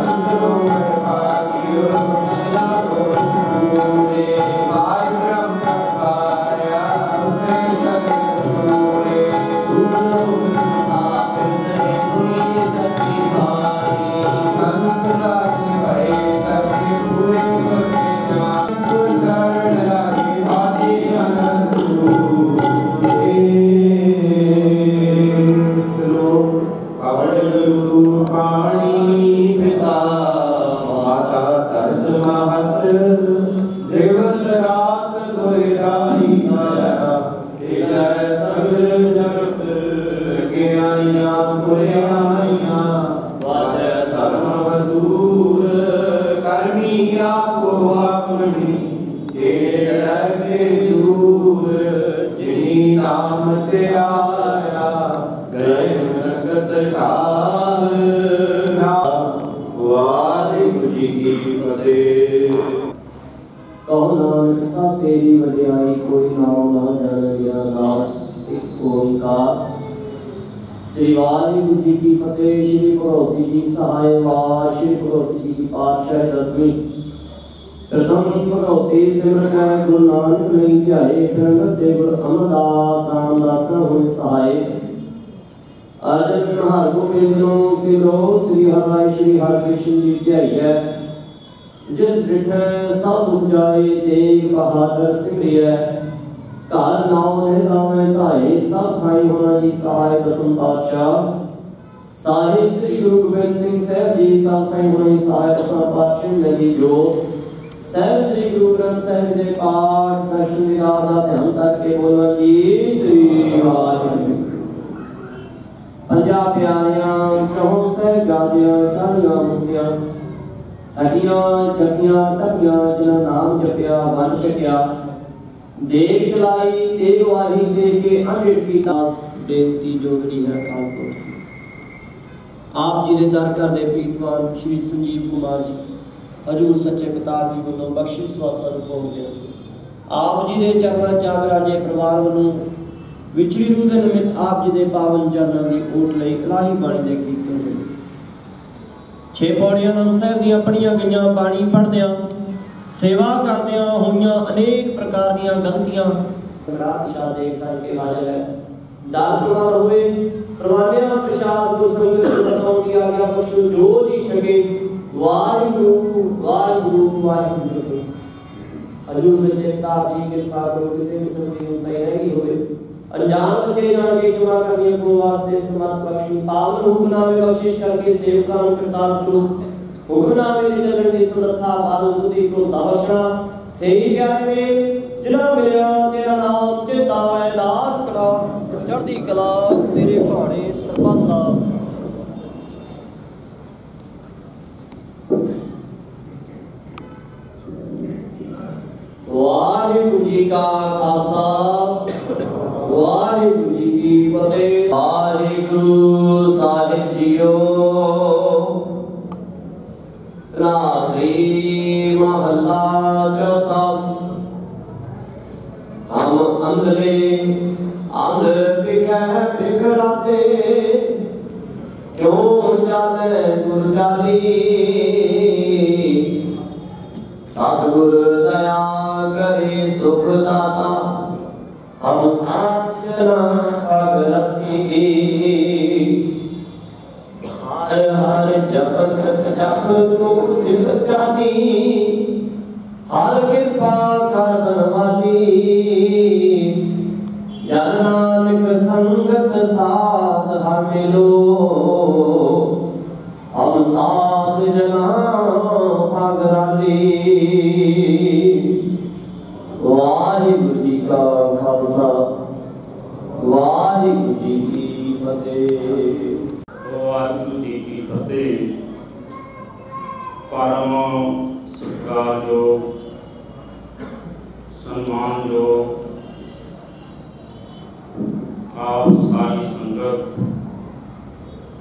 Amen. ਸ੍ਰੀ ਹਰਿ ਕ੍ਰਿਸ਼ਨ ਜੀ ਧਿਆਈਐ ਜਿਸ ਡਿਠੈ ਸਭ ਉਪਜਾਏ ਤੇਗ ਬਹਾਦਰ ਸਿਮਰਿਐ ਘਰ ਨਾਉ ਨੇ ਗਾਵੇਂ ਧਾਏ, ਸਭ ਥਾਈ ਹੋਣਾ ਜੀ ਸਹਾਇ ਦਸਮ ਪਾਤਸ਼ਾਹ। ਸਾਹਿਬ ਸ੍ਰੀ ਗੁਰੂ ਗੋਬਿੰਦ ਸਿੰਘ ਸਾਹਿਬ ਜੀ, ਸਭ ਥਾਈ ਹੋਣਾ ਜੀ ਸਹਾਇ ਦਸਮ ਪਾਤਸ਼ਾਹ ਨਦੀ ਜੋ। ਸਾਹਿਬ ਸ੍ਰੀ ਗੁਰੂ ਗ੍ਰੰਥ ਸਾਹਿਬ ਦੇ ਪਾਠ ਦਰਸ਼ਨ ਵਿਹਾਰ ਦਾ ਧਿਆਨ ਕਰਕੇ ਬੋਲਣਾ ਜੀ ਸ੍ਰੀ ਵਾਹਿਗੁਰੂ ਪੰਜਾ ਪਿਆਰਿਆਂ ਕਹੋ ਸਹਿ ਜਾਦਿਆਂ ਚਾਲੀਆਂ ਮੁਕਤਿਆਂ ਹਟੀਆਂ ਚੱਕੀਆਂ ਧੱਕੀਆਂ ਜਿਨ੍ਹਾਂ ਨਾਮ ਜਪਿਆ, ਵੰਡ ਛਕਿਆ। ਦੇਖ ਚਲਾਈ ਤੇਗ ਵਾਹੀ ਦੇ ਕੇ ਅਨਿਟ ਕੀਤਾ। ਬੇਨਤੀ ਜੋਗੜੀ ਹੈ ਖਾਲਕੋ ਆਪ ਜੀ ਦੇ ਦਰ ਘਰ ਪੀਤਵਾਨ ਸ਼੍ਰੀ ਸੰਜੀਵ ਕੁਮਾਰ ਜੀ, ਹਜੂਰ ਸੱਚੇ ਪਿਤਾ ਜੀ ਵੱਲੋਂ ਬਖਸ਼ਿਸ਼ ਵਾਸਾ ਨੂੰ ਆਪ ਜੀ ਦੇ ਚਰਨਾਂ ਚਾਗ ਰਾਜੇ ਪਰਿਵਾਰ ਵੱਲੋਂ ਵਿਚੜੀ ਰੂਹ ਦੇ ਨਿਮਿਤ ਆਪ ਜੀ ਦੇ ਪਾਵਨ ਚਰਨਾਂ ਦੀ ਓਟ ਲਈ ਇਲਾਹੀ ਬਾਣੀ ਦੇ ਕੀਰਤਨ ਛੇ ਪੌੜੀਆਂ ਨੰਦ ਸਾਹਿਬ ਦੀਆਂ ਪੜੀਆਂ ਗਈਆਂ, ਬਾਣੀ ਪੜ੍ਹਦਿਆਂ, ਸੇਵਾ ਕਰਦਿਆਂ ਹੋਈਆਂ ਅਨੇਕ ਪ੍ਰਕਾਰ ਦੀਆਂ ਗਲਤੀਆਂ। ਗ੍ਰਾਹ ਸ਼ਾਹ ਦੇ ਕੇ ਹਾਜ਼ਰ ਹੈ। ਦਾਨ ਪ੍ਰਵਾਨ ਹੋਵੇ, ਪ੍ਰਵਾਨਿਆ ਪ੍ਰਸ਼ਾਦ ਗੁਰੂ ਸੰਗਤ ਦੀ ਆਗਿਆ ਪੁਰਸ਼ ਜੋ ਦੀ ਛਕੇ, ਵਾਹਿਗੁਰੂ ਵਾਹਿਗੁਰੂ ਵਾਹਿਗੁਰੂ। ਜੀ ਸੱਚੇ ਤਾਪ ਜੀ, ਕਿਰਪਾ ਕਰੋ ਕਿਸੇ ਕਿਸਮ ਦੀ ਉਤਾਈ ਰਹੀ ਹੋਵੇ। ਅਣਜਾਣ ਬੱਚੇ ਜਾਣਗੇ ਖਿਮਾ ਕਰਨੀ ਕੋ ਵਾਸਤੇ ਸਮਤ ਬਖਸ਼ੀ ਪਾਵਨ ਹੁਕਮਨਾਮੇ ਬਖਸ਼ਿਸ਼ ਕਰਕੇ ਸੇਵਕਾਂ ਨੂੰ ਕਿਰਤਾਰ ਕਰੋ ਹੁਕਮਨਾਮੇ ਦੇ ਚੱਲਣ ਦੀ ਸਮਰੱਥਾ ਬਾਦਲ ਬੁੱਧੀ ਕੋ ਸਾਵਸ਼ਣਾ ਸਹੀ ਪਿਆਰੇ ਨੇ ਜਿਨਾ ਮਿਲਿਆ ਤੇਰਾ ਨਾਮ ਚਿਤਾਵੇ ਲਾਖ ਕਰਾ ਚੜ੍ਹਦੀ ਕਲਾ ਤੇਰੇ ਭਾਣੇ ਸਰਬੱਤਾ ਵਾਹਿਗੁਰੂ ਜੀ ਕਾ ਖਾਲਸਾ ਵਾਹਿਗੁਰੂ ਜੀ ਕੀ ਫਤਿਹ ਵਾਹਿਗੁਰੂ ਸਾਹਿਬ ਜੀਓ ਰਾਸਰੀ ਮਹੱਲਾ ਚੌਥਾ ਹਮ ਅੰਧਲੇ ਅੰਧ ਬਿਖੈ ਬਿਖਰਾਤੇ ਕਿਉਂ ਚਾਲੇ ਗੁਰ ਚਾਲੀ ਸਤਿਗੁਰ ਦਇਆ ਕਰੇ ਸੁਖ ਦਾਤਾ, ਹਮ ਸਾਜਨਾ ਅਗ ਰੱਖੀ। ਹਰ ਹਰ ਜਪਤ ਜਪ ਤੂੰ ਜਾਨੀ। ਹਰ ਕਿਰਪਾ ਕਰਨ ਵਾਲੀ ਜਨ ਨਾਨਕ ਸੰਗਤ ਸਾਧ ਹਰ ਹਮ ਸਾਧ ਜਨਾ ਪਗਰਾਲੀ ਵਾਹਿਗੁਰੂ ਜੀ ਕਾ ਖਾਲਸਾ ਵਾਹਿਗੁਰੂ ਜੀ ਕੀ ਫਤਿਹ ਵਾਹਿਗੁਰੂ ਜੀ ਕੀ ਫਤਿਹ ਪਰਮ ਸਤਿਕਾਰਯੋਗ ਸਨਮਾਨਯੋਗ ਆਪ ਸਾਰੀ ਸੰਗਤ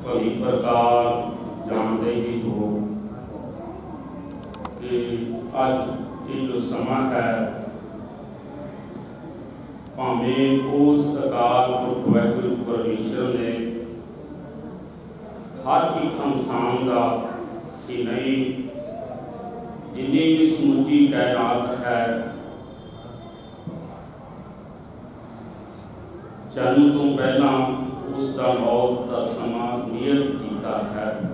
ਭਲੀ ਪ੍ਰਕਾਰ ਜਾਣਦੇ ਹੀ ਹੋ ਕਿ ਅੱਜ ਇਹ ਜੋ ਸਮਾਂ ਹੈ ਭਾਵੇਂ ਉਸ ਅਕਾਲ ਪੁਰਖ ਵਾਹਿਗੁਰੂ ਪਰਮੇਸ਼ਰ ਨੇ ਹਰ ਇੱਕ ਕਿ ਨਹੀਂ। ਜਿੰਨੀ ਵੀ ਸਮੁੱਚੀ ਕਾਇਨਾਤ ਹੈ, ਜਨਮ ਤੋਂ ਪਹਿਲਾਂ ਉਸ ਦਾ ਮੌਤ ਦਾ ਸਮਾਂ ਨਿਯਤ ਕੀਤਾ ਹੈ।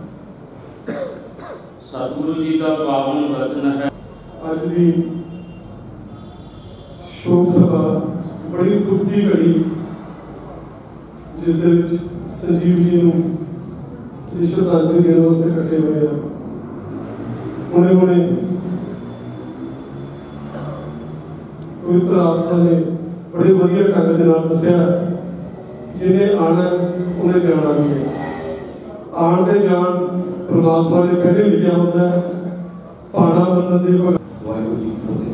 ਸਤਿਗੁਰੂ ਜੀ ਦਾ ਪਾਵਨ ਵਚਨ ਹੈ। ਅੱਜ ਦੀ ਸ਼ੋਕ ਸਭਾ ਬੜੀ ਦੁੱਖ ਦੀ ਘੜੀ, ਜਿਸ ਦੇ ਵਿੱਚ ਸੰਜੀਵ ਜੀ ਨੂੰ ਅਸੀਂ ਸ਼ਰਧਾਂਜਲੀ ਦੇਣ ਵਾਸਤੇ ਇਕੱਠੇ ਹੋਏ ਹਾਂ ਹੁਣੇ ਹੁਣੇ ਪਵਿੱਤਰ ਆਤਮਾ ਨੇ ਬੜੇ ਵਧੀਆ ਢੰਗ ਦੇ ਨਾਲ ਦੱਸਿਆ ਜਿਹਨੇ ਆਣਾ ਉਹਨੇ ਜਾਣਾ ਵੀ ਹੈ ਆਣ ਤੇ ਜਾਣ ਪ੍ਰਮਾਤਮਾ ਨੇ ਪਹਿਲੇ ਲਿਖਿਆ ਹੁੰਦਾ ਪਾਣਾ ਬੰਦਨ ਦੇ ਵਾਹਿਗੁਰੂ ਜੀ ਕੀ ਫਤਿਹ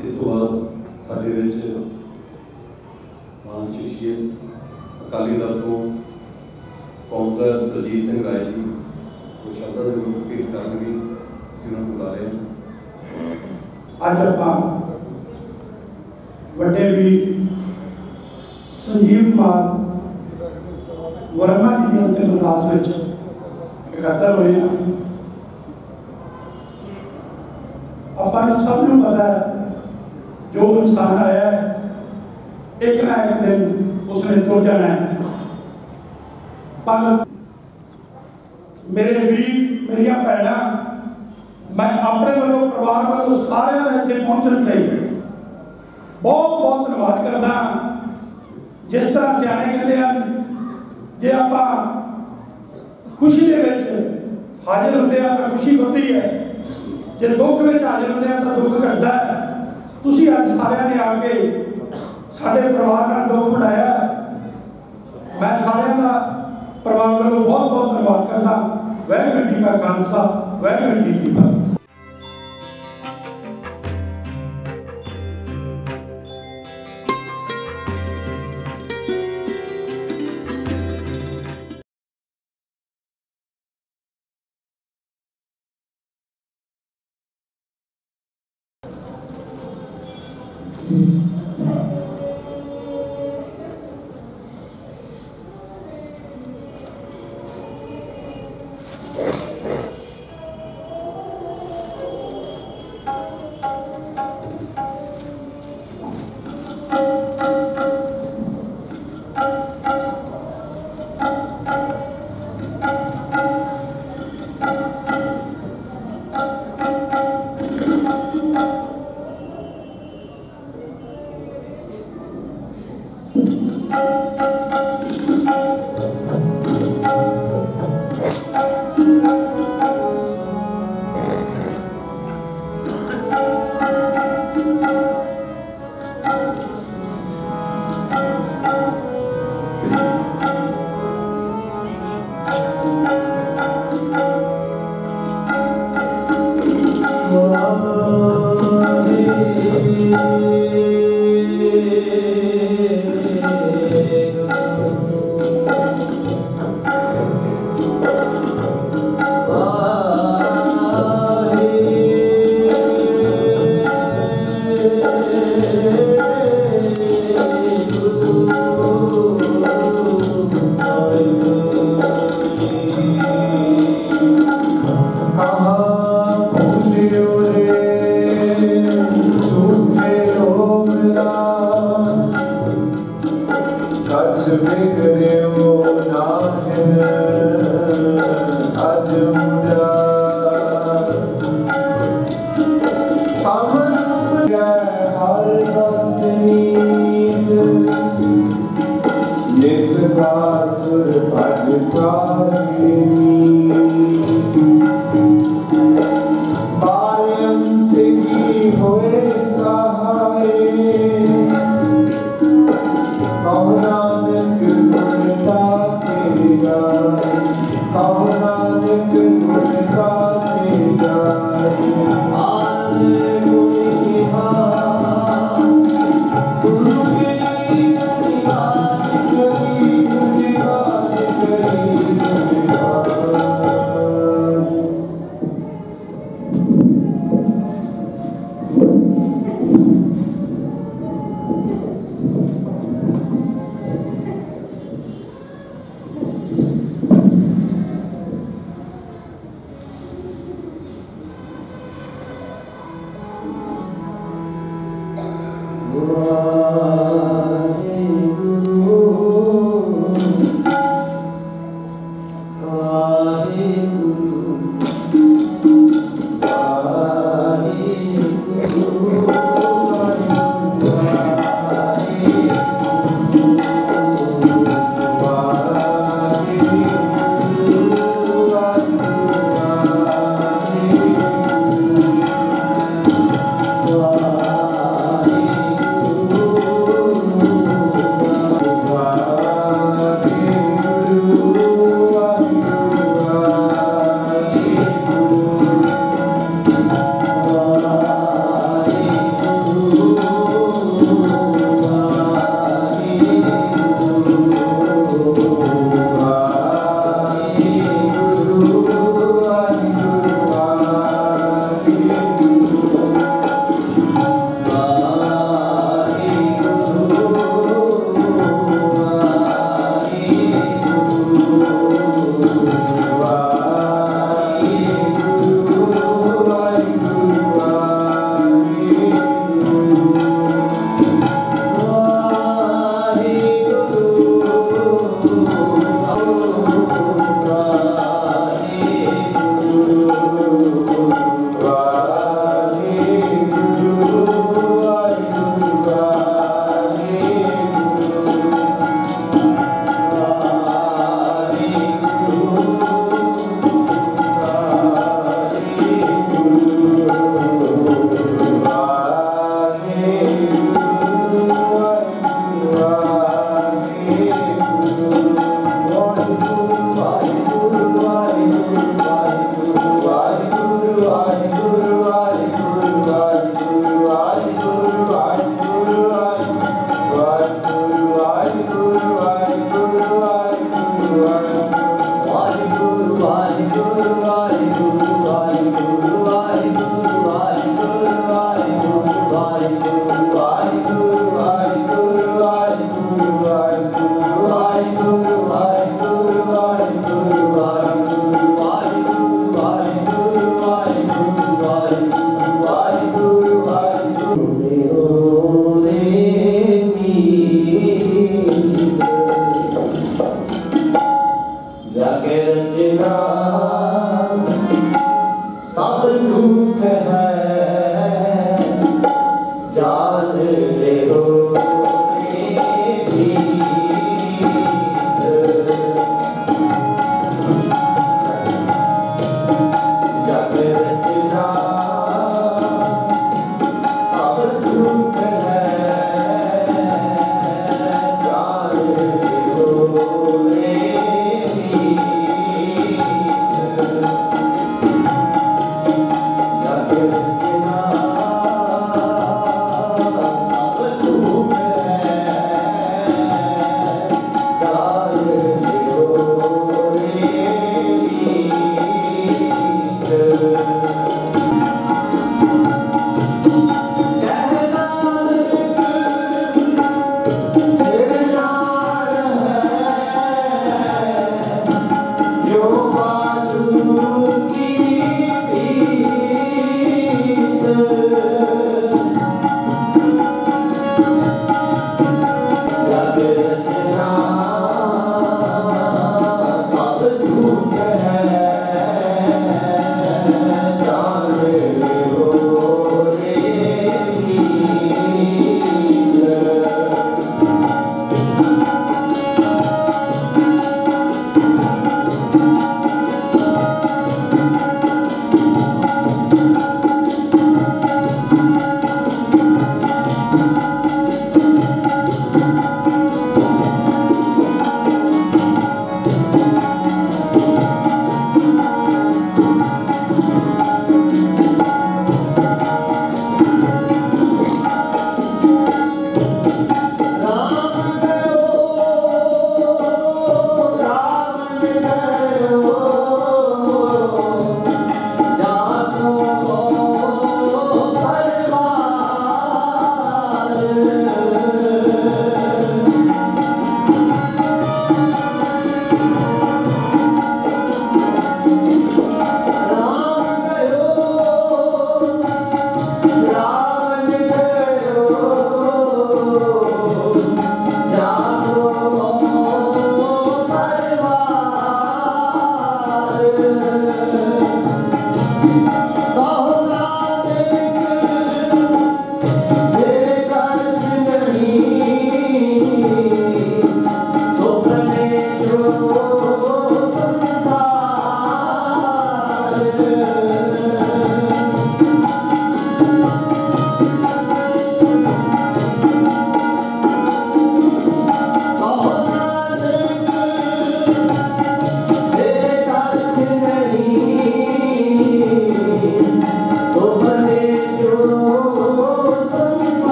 ਇਸ ਤੋਂ ਬਾਅਦ ਸਾਡੇ ਵਿੱਚ ਮਾਨ ਸ਼ਖਸੀਅਤ ਅਕਾਲੀ ਦਲ ਤੋਂ ਕੌਂਸਲਰ ਸਰਜੀਤ ਸਿੰਘ ਰਾਏ ਜੀ ਉਹ ਸ਼ਬਦਾਂ ਦੇ ਰੂਪ ਭੇਟ ਕਰਨਗੇ। ਅਸੀਂ ਉਹਨਾਂ ਨੂੰ ਬੁਲਾ ਰਹੇ ਹਾਂ। ਅੱਜ ਆਪਾਂ ਵੱਡੇ ਵੀ ਸੰਜੀਵ ਕੁਮਾਰ ਵਰਮਾ ਜੀ ਦੀ ਅੰਤਿਮ ਅਰਦਾਸ ਵਿੱਚ ਇਕੱਤਰ ਹੋਏ ਹਾਂ। ਆਪਾਂ ਨੂੰ ਸਭ ਨੂੰ ਪਤਾ ਹੈ, ਜੋ ਇਨਸਾਨ ਆਇਆ ਇੱਕ ਨਾ ਇੱਕ ਦਿਨ ਉਸਨੇ ਤੁਰ ਜਾਣਾ ਪਰ ਮੇਰੇ ਵੀਰ, ਮੇਰੀਆਂ ਭੈਣਾਂ, ਮੈਂ ਆਪਣੇ ਵੱਲੋਂ, ਪਰਿਵਾਰ ਵੱਲੋਂ ਸਾਰਿਆਂ ਦਾ ਇੱਥੇ ਪਹੁੰਚਣ ਤੇ ਬਹੁਤ ਬਹੁਤ ਧੰਨਵਾਦ ਕਰਦਾ ਜਿਸ ਤਰ੍ਹਾਂ ਸਿਆਣੇ ਕਹਿੰਦੇ ਹਨ, ਜੇ ਆਪਾਂ ਖੁਸ਼ੀ ਦੇ ਵਿੱਚ ਹਾਜ਼ਰ ਹੁੰਦੇ ਆ ਤਾਂ ਖੁਸ਼ੀ ਵੱਧਦੀ ਹੈ। ਜੇ ਦੁੱਖ ਵਿੱਚ ਹਾਜ਼ਰ ਹੁੰਦੇ ਆ ਤਾਂ ਦੁੱਖ ਘਟਦਾ ਹੈ। ਤੁਸੀਂ ਅੱਜ ਸਾਰਿਆਂ ਨੇ ਆ ਕੇ ਸਾਡੇ ਪਰਿਵਾਰ ਨਾਲ ਦੁੱਖ ਵੰਡਾਇਆ ਮੈਂ ਸਾਰਿਆਂ ਦਾ ਪਰਿਵਾਰ ਵੱਲੋਂ ਬਹੁਤ ਬਹੁਤ ਧੰਨਵਾਦ ਕਰਦਾ। ਵਾਹਿਗੁਰੂ ਜੀ ਕਾ ਖਾਲਸਾ ਵਾਹਿਗੁਰੂ ਜੀ ਕੀ ਫਤਿਹ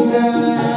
down.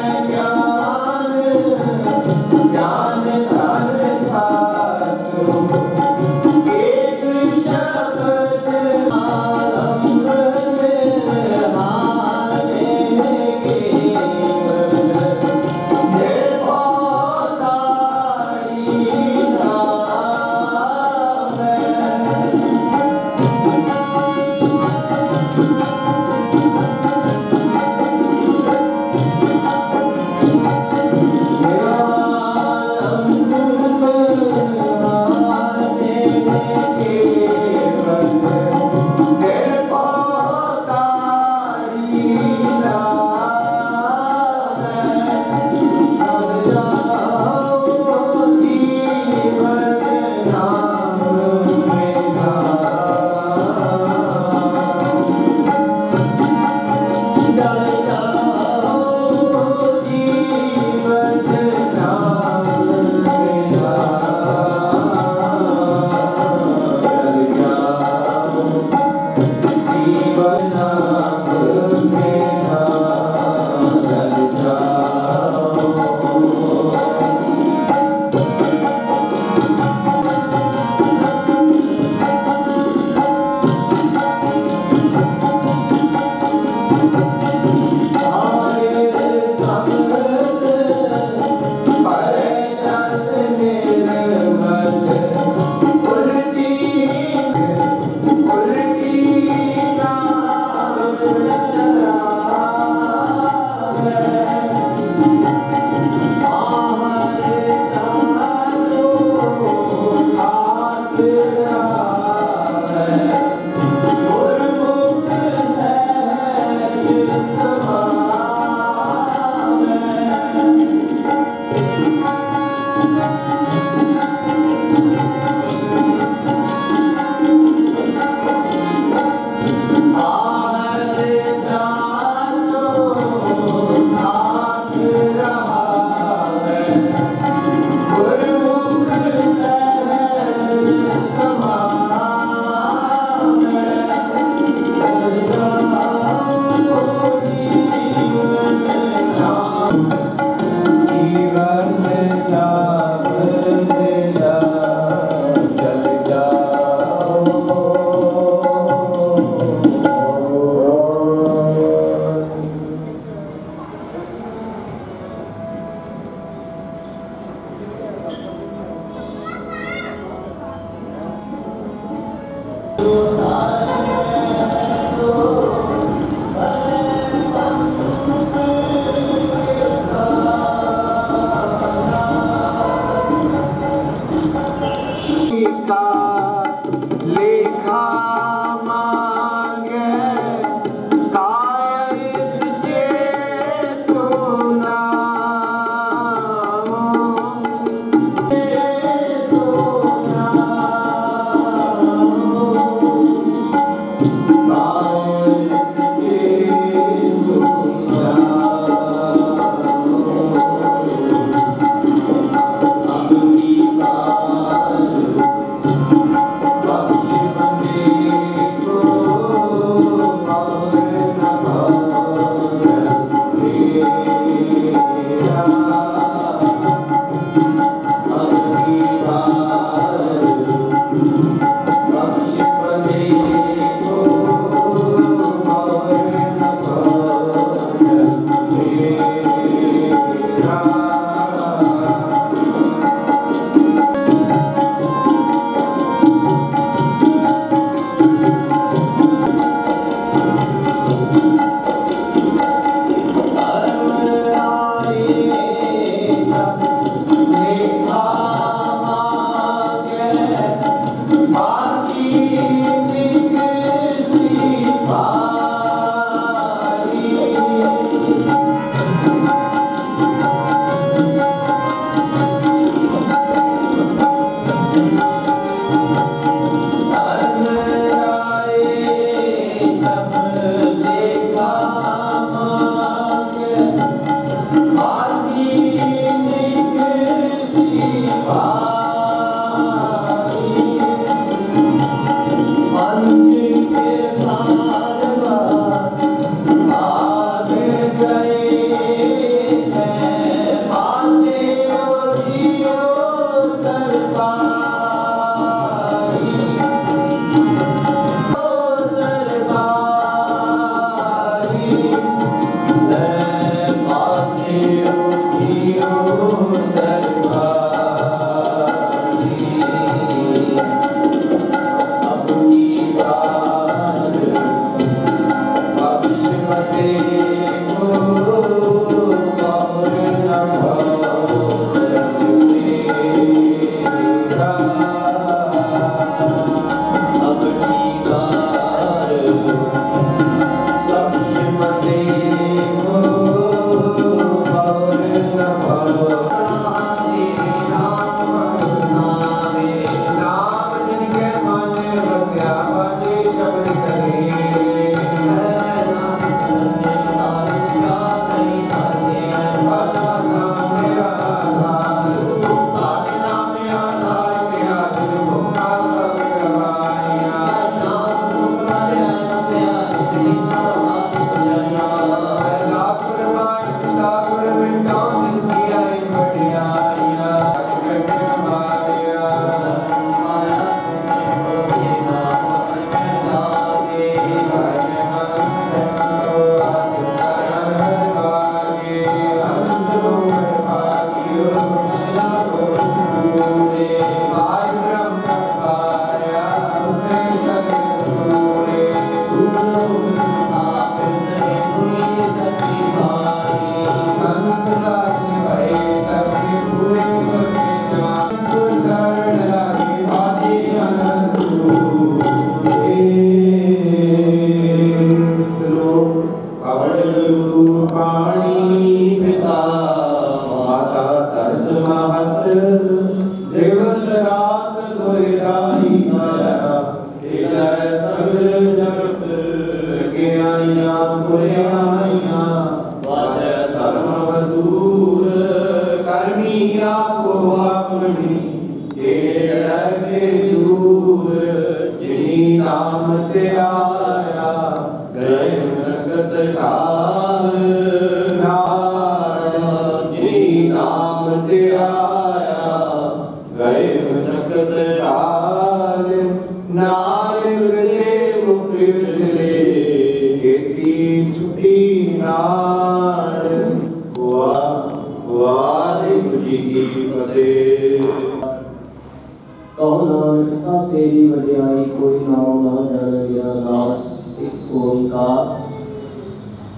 Oh,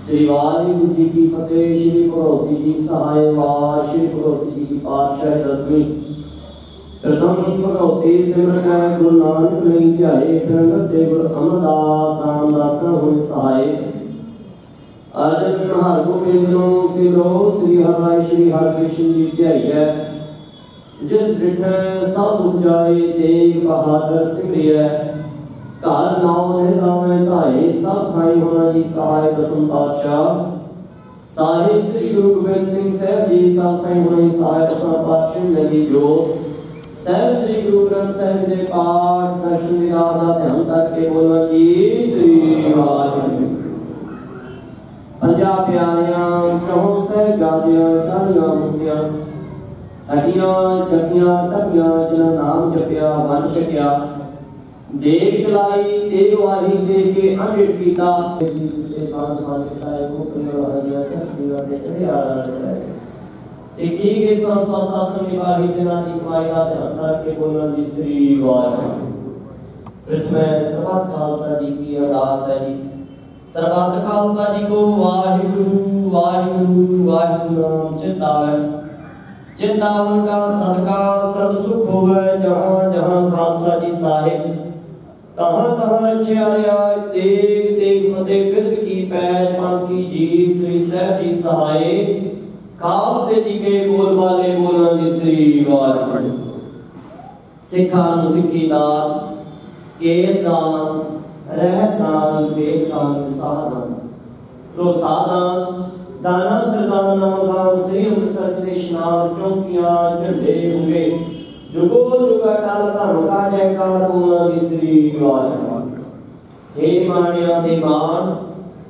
ਸ੍ਰੀ ਵਾਹਿਗੁਰੂ ਜੀ ਕੀ ਫਤਿਹ ਸ੍ਰੀ ਭਗਵਤੀ ਜੀ ਸਹਾਇ ਵਾ ਸ੍ਰੀ ਭਗਵਤੀ ਜੀ ਕੀ ਪਾਤਸ਼ਾਹ ਦਸਵੀਂ ਪ੍ਰਥਮ ਭਗਵਤੀ ਸਿਮਰਨ ਗੁਰੂ ਨਾਨਕ ਨਹੀਂ ਧਿਆਏ ਫਿਰ ਅੰਗਦ ਤੇ ਗੁਰੂ ਅਮਰਦਾਸ ਰਾਮਦਾਸ ਹੋਏ ਸਹਾਇ ਅਰਜਨ ਹਰਿ ਗੋਬਿੰਦ ਨੂੰ ਸਿਰੋ ਸ੍ਰੀ ਹਰਿ ਸ੍ਰੀ ਹਰਿ ਜੀ ਧਿਆਈਐ ਜਿਸ ਡਿਠੈ ਸਭ ਉਪਜਾਏ ਤੇ ਬਹਾਦਰ ਸਿਮਰਿਐ ਘਰ ਨਾਉ ਨੇ ਤਾਵੇਂ ਧਾਏ, ਸਭ ਥਾਈ ਹੋਣਾ ਜੀ ਸਹਾਇ ਦਸਮ ਪਾਤਸ਼ਾਹ। ਸਾਹਿਬ ਸ੍ਰੀ ਗੁਰੂ ਗੋਬਿੰਦ ਸਿੰਘ ਸਾਹਿਬ ਜੀ, ਸਭ ਥਾਈ ਹੋਣਾ ਜੀ ਸਹਾਇ ਦਸਮ ਪਾਤਸ਼ਾਹ ਜੀ ਜੋ। ਸਾਹਿਬ ਸ੍ਰੀ ਗੁਰੂ ਗ੍ਰੰਥ ਸਾਹਿਬ ਦੇ ਪਾਠ, ਦਰਸ਼ਨ ਦਿਦਾਰ ਦਾ ਧਿਆਨ ਕਰਕੇ ਬੋਲਣਾ ਜੀ, ਸ੍ਰੀ ਵਾਹਿਗੁਰੂ ਪੰਜਾ ਪਿਆਰਿਆਂ ਕਹੋ ਸਹਿ ਗਾਦਿਆਂ ਚਾਲੀਆਂ ਮੁਕਤਿਆਂ ਹਟੀਆਂ ਜਪੀਆਂ ਤਪੀਆਂ ਜਿਨ੍ਹਾਂ ਨਾਮ ਜਪਿਆ ਵਨ ਛਕਿਆ ਦੇਖ ਚਲਾਈ ਤੇ ਵਾਹੀ ਦੇ ਕੇ ਅਨਿਟ ਕੀਤਾ। ਇਸੀ ਤੇ ਬਾਦ ਬਾਦ ਕਿਤਾਏ ਕੋ ਪੁਨਰ ਹਰਿਆ ਚੱਕੀਆਂ ਦੇ ਚੜਿਆ ਰਣ ਸਿੱਖੀ ਕੇ ਸੰਸਥਾ ਸਾਸਨ ਨਿਵਾਹੀ ਦੇ ਨਾਲ ਦੀ ਕਮਾਈ ਦਾ ਧਿਆਨ ਕਰਕੇ ਬੋਲਣ ਦੀ ਸ੍ਰੀ ਵਾਹਿਗੁਰੂ। ਪ੍ਰਥਮੇ ਸਰਬੱਤ ਖਾਲਸਾ ਜੀ ਕੀ ਅਰਦਾਸ ਹੈ ਜੀ। ਸਰਬੱਤ ਖਾਲਸਾ ਜੀ ਕੋ ਵਾਹਿਗੁਰੂ ਵਾਹਿਗੁਰੂ ਵਾਹਿਗੁਰੂ ਨਾਮ ਚਿਤਾਵੇ ਚਿਤਾਵਨ ਕਾ ਸਦਕਾ ਸਰਬ ਸੁਖ ਹੋਵੇ, ਜਹਾਂ ਜਹਾਂ ਖਾਲਸਾ ਜੀ ਸਾਹਿਬ। ਤਹਾਂ ਤਹਾਂ ਰਚਿਆ ਰਿਆ ਤੇਗ ਤੇਗ ਫਤਿਹ ਬਿਰਦ ਕੀ ਪੈਜ ਪੰਥ ਕੀ ਜੀਤ ਸ੍ਰੀ ਸਾਹਿਬ ਜੀ ਸਹਾਏ ਖਾਲਸੇ ਜੀ ਕੇ ਬੋਲ ਵਾਲੇ ਬੋਲਾਂ ਦੀ ਸ੍ਰੀ ਵਾਹਿਗੁਰੂ ਸਿੱਖਾਂ ਨੂੰ ਸਿੱਖੀ ਦਾਤ ਕੇਸ ਦਾਨ ਰਹਿਤ ਦਾਨ ਵੇਦ ਦਾਨ ਸਾਧਨ ਪ੍ਰੋਸਾਦਨ ਦਾਨਾ ਸਰਦਾਨ ਨਾਮ ਦਾਨ ਸ੍ਰੀ ਅੰਮ੍ਰਿਤਸਰ ਦੇ ਇਸ਼ਨਾਨ ਚੌਕੀਆਂ ਝੰਡੇ ਹੁੰਗੇ ਜੁਗੋ ਜੁਗਾ ਟਲ ਧਰਮ ਕਾ ਜੈਕਾਰ ਬੋਲਾਂ ਦੀ ਸ੍ਰੀ ਵਾਹਿਗੁਰੂ। ਹੇ ਮਾਣਿਆਂ ਦੇ ਮਾਣ